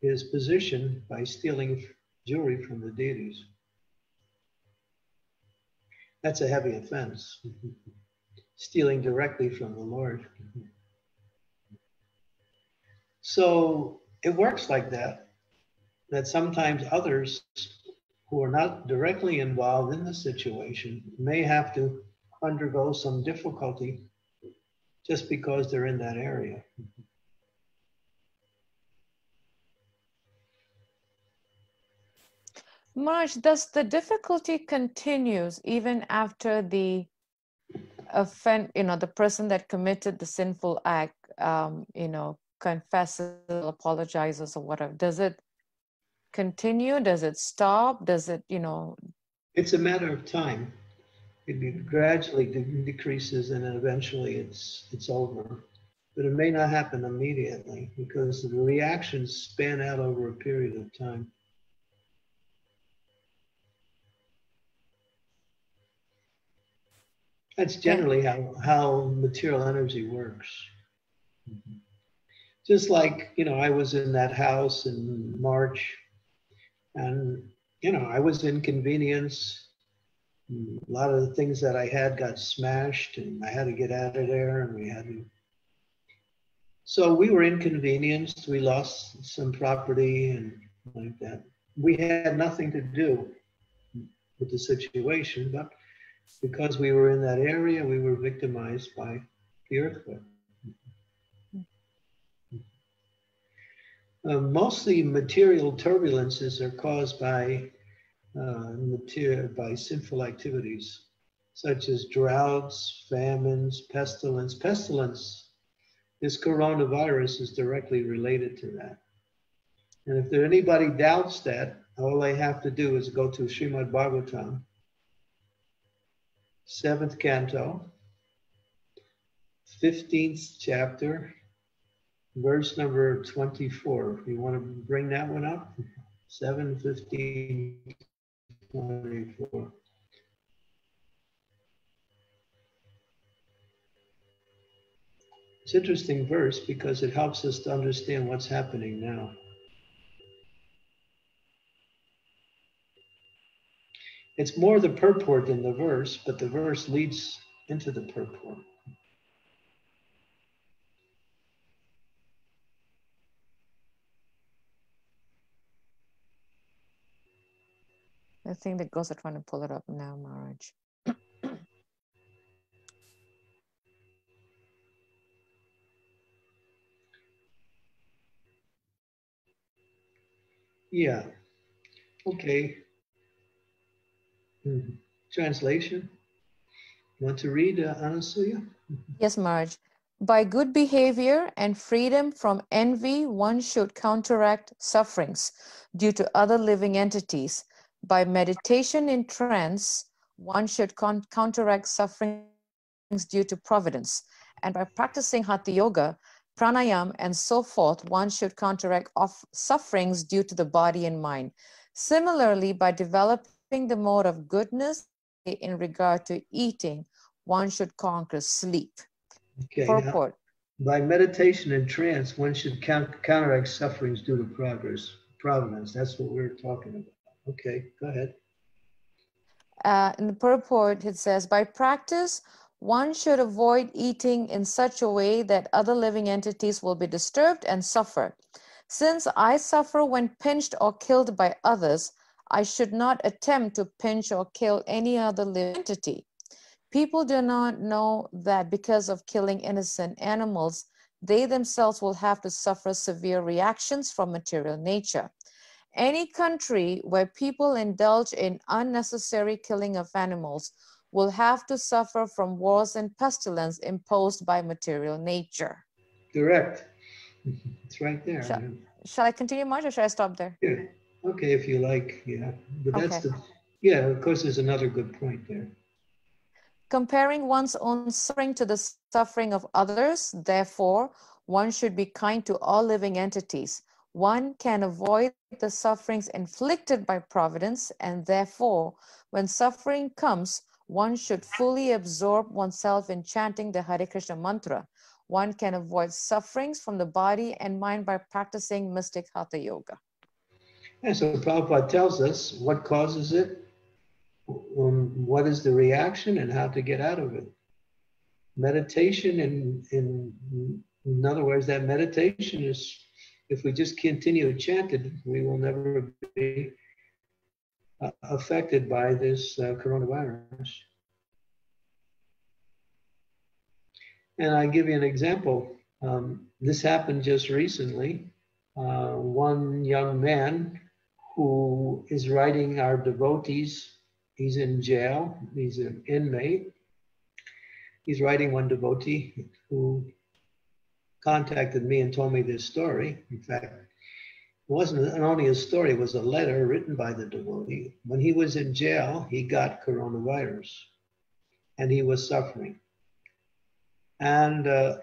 his position by stealing jewelry from the deities. That's a heavy offense, stealing directly from the Lord. So it works like that, that sometimes others who are not directly involved in the situation may have to undergo some difficulty just because they're in that area. Marsh, does the difficulty continues even after the offend, you know, the person that committed the sinful act um, you know, confesses, apologizes, or whatever, does it continue? Does it stop? Does it, you know? It's a matter of time. It gradually decreases and then eventually it's it's over. But it may not happen immediately because the reactions span out over a period of time. That's generally how, how material energy works. Mm-hmm. Just like, you know, I was in that house in March and, you know, I was inconvenienced. A lot of the things that I had got smashed and I had to get out of there and we had to. So we were inconvenienced. We lost some property and like that. We had nothing to do with the situation, but because we were in that area, we were victimized by the earthquake. Uh, mostly material turbulences are caused by uh, material by sinful activities such as droughts, famines, pestilence. Pestilence, this coronavirus is directly related to that. And if there anybody doubts that, all they have to do is go to Srimad Bhagavatam seventh canto, 15th chapter, verse number 24. If you want to bring that one up, 7, 15, 24. It's interesting verse because it helps us to understand what's happening now. It's more the purport than the verse, but the verse leads into the purport. I think the girls are trying to pull it up now, Maharaj. yeah. Okay. Mm-hmm. Translation. Want to read, uh, Anasuya? Yes, Marge. By good behavior and freedom from envy, one should counteract sufferings due to other living entities. By meditation in trance, one should con- counteract sufferings due to providence. And by practicing Hatha Yoga, pranayam, and so forth, one should counteract off sufferings due to the body and mind. Similarly, by developing the mode of goodness in regard to eating, one should conquer sleep. Okay. Purport. By meditation and trance, one should counteract sufferings due to progress, providence. That's what we're talking about. Okay, go ahead. Uh, in the purport, it says, by practice, one should avoid eating in such a way that other living entities will be disturbed and suffer. Since I suffer when pinched or killed by others, I should not attempt to pinch or kill any other living entity. People do not know that because of killing innocent animals, they themselves will have to suffer severe reactions from material nature. Any country where people indulge in unnecessary killing of animals will have to suffer from wars and pestilence imposed by material nature. Correct. It's right there. Shall, shall I continue, Marge, or should I stop there? Yeah. Okay, if you like, yeah. But that's okay. the, yeah, of course, there's another good point there. Comparing one's own suffering to the suffering of others, therefore, one should be kind to all living entities. One can avoid the sufferings inflicted by providence, and therefore, when suffering comes, one should fully absorb oneself in chanting the Hare Krishna mantra. One can avoid sufferings from the body and mind by practicing mystic hatha yoga. And so Prabhupada tells us what causes it, um, what is the reaction, and how to get out of it. Meditation, in, in, in other words, that meditation is, if we just continue to chant it, we will never be uh, affected by this uh, coronavirus. And I give you an example. Um, this happened just recently. Uh, one young man who is writing our devotees. He's in jail, he's an inmate. He's writing one devotee who contacted me and told me this story. In fact, it wasn't only a story, it was a letter written by the devotee. When he was in jail, he got coronavirus and he was suffering. And uh,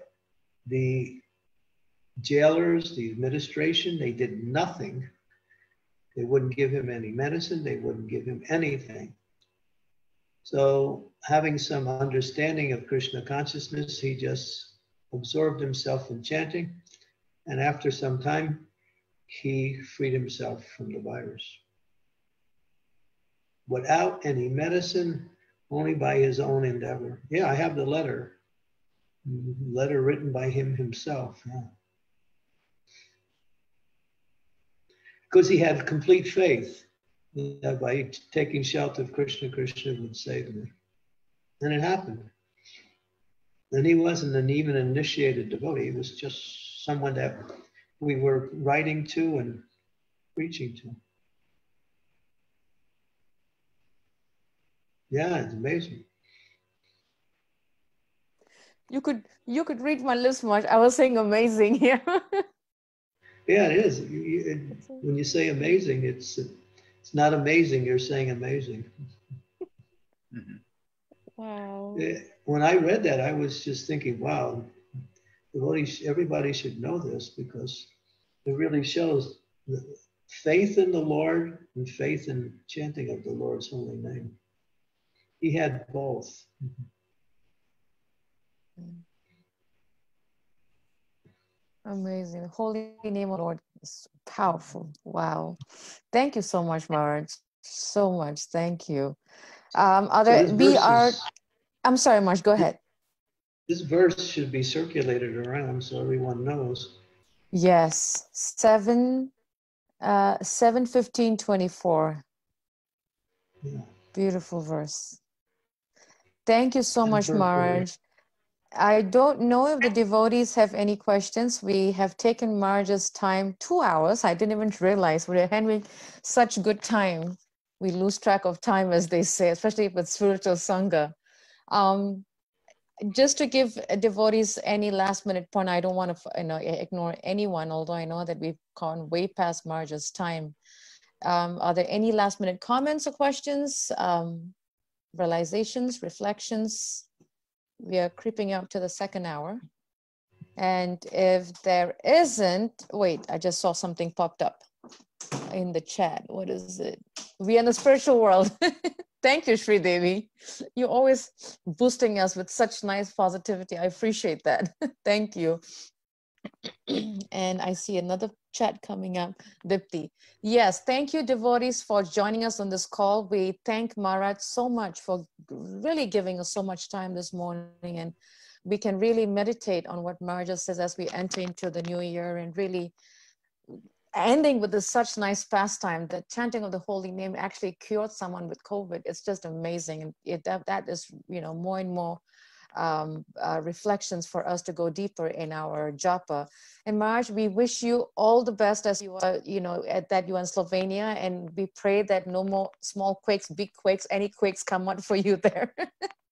the jailers, the administration, they did nothing. They wouldn't give him any medicine, they wouldn't give him anything. So, having some understanding of Krishna consciousness, he just absorbed himself in chanting. And after some time, he freed himself from the virus. Without any medicine, only by his own endeavor. Yeah, I have the letter. Letter written by him himself. Yeah. Because he had complete faith that by taking shelter of Krishna, Krishna would save me. And it happened. And he wasn't an even initiated devotee, he was just someone that we were writing to and preaching to. Yeah, it's amazing. You could you could read my lips much. I was saying amazing here. yeah, it is. You, you, it, when you say amazing, it's it's not amazing. You're saying amazing. Mm-hmm. Wow. When I read that, I was just thinking, wow, everybody should know this because it really shows faith in the Lord and faith in chanting of the Lord's holy name. He had both. Amazing. Holy name of Lord is powerful. Wow. Thank you so much, Maharaj. So much. Thank you. Um, other so we are I'm sorry, Marsh, go ahead. This verse should be circulated around so everyone knows. Yes. Seven uh seven fifteen twenty four. Yeah. Beautiful verse. Thank you so much, Maharaj. I don't know if the devotees have any questions. We have taken Maharaj's time two hours. I didn't even realize we're having such good time. We lose track of time, as they say, especially with spiritual sangha. Um, just to give devotees any last minute point, I don't want to you know, ignore anyone, although I know that we've gone way past Maharaj's time. Um, are there any last minute comments or questions? Um, realizations, reflections. We are creeping up to the second hour. And if there isn't, wait, I just saw something popped up in the chat. What is it? We are in the spiritual world. Thank you, Sudevi. You're always boosting us with such nice positivity. I appreciate that. Thank you. and I see another chat coming up, Dipti. Yes, thank you, devotees, for joining us on this call. We thank Maharaj so much for really giving us so much time this morning. And we can really meditate on what Maharaj says as we enter into the new year and really ending with this such nice pastime the chanting of the holy name actually cured someone with covid it's just amazing and it, that, that is you know more and more um, uh, reflections for us to go deeper in our japa. And Marge, we wish you all the best as you are, you know, at that you are in Slovenia, and we pray that no more small quakes, big quakes, any quakes come out for you there.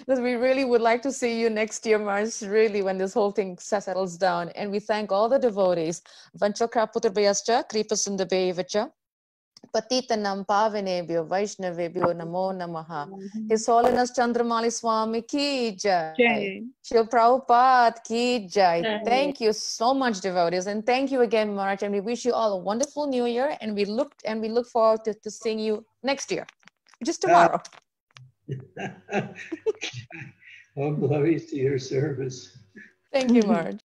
Because we really would like to see you next year, Marge, really, when this whole thing settles down. And we thank all the devotees. Vancha Kalpatarubhyascha, Kripa Sindhubhyevacha, Patitanam Pavanebhyo Vaishnavebhyo Namo Namaha. His Holiness Candramauli Swami Ki Jai. Srila Prabhupada Ki Jai. Thank you so much, devotees. And thank you again, Maharaj. And we wish you all a wonderful new year. And we look and we look forward to, to seeing you next year, just tomorrow. all glories to your service. Thank you, Maharaj.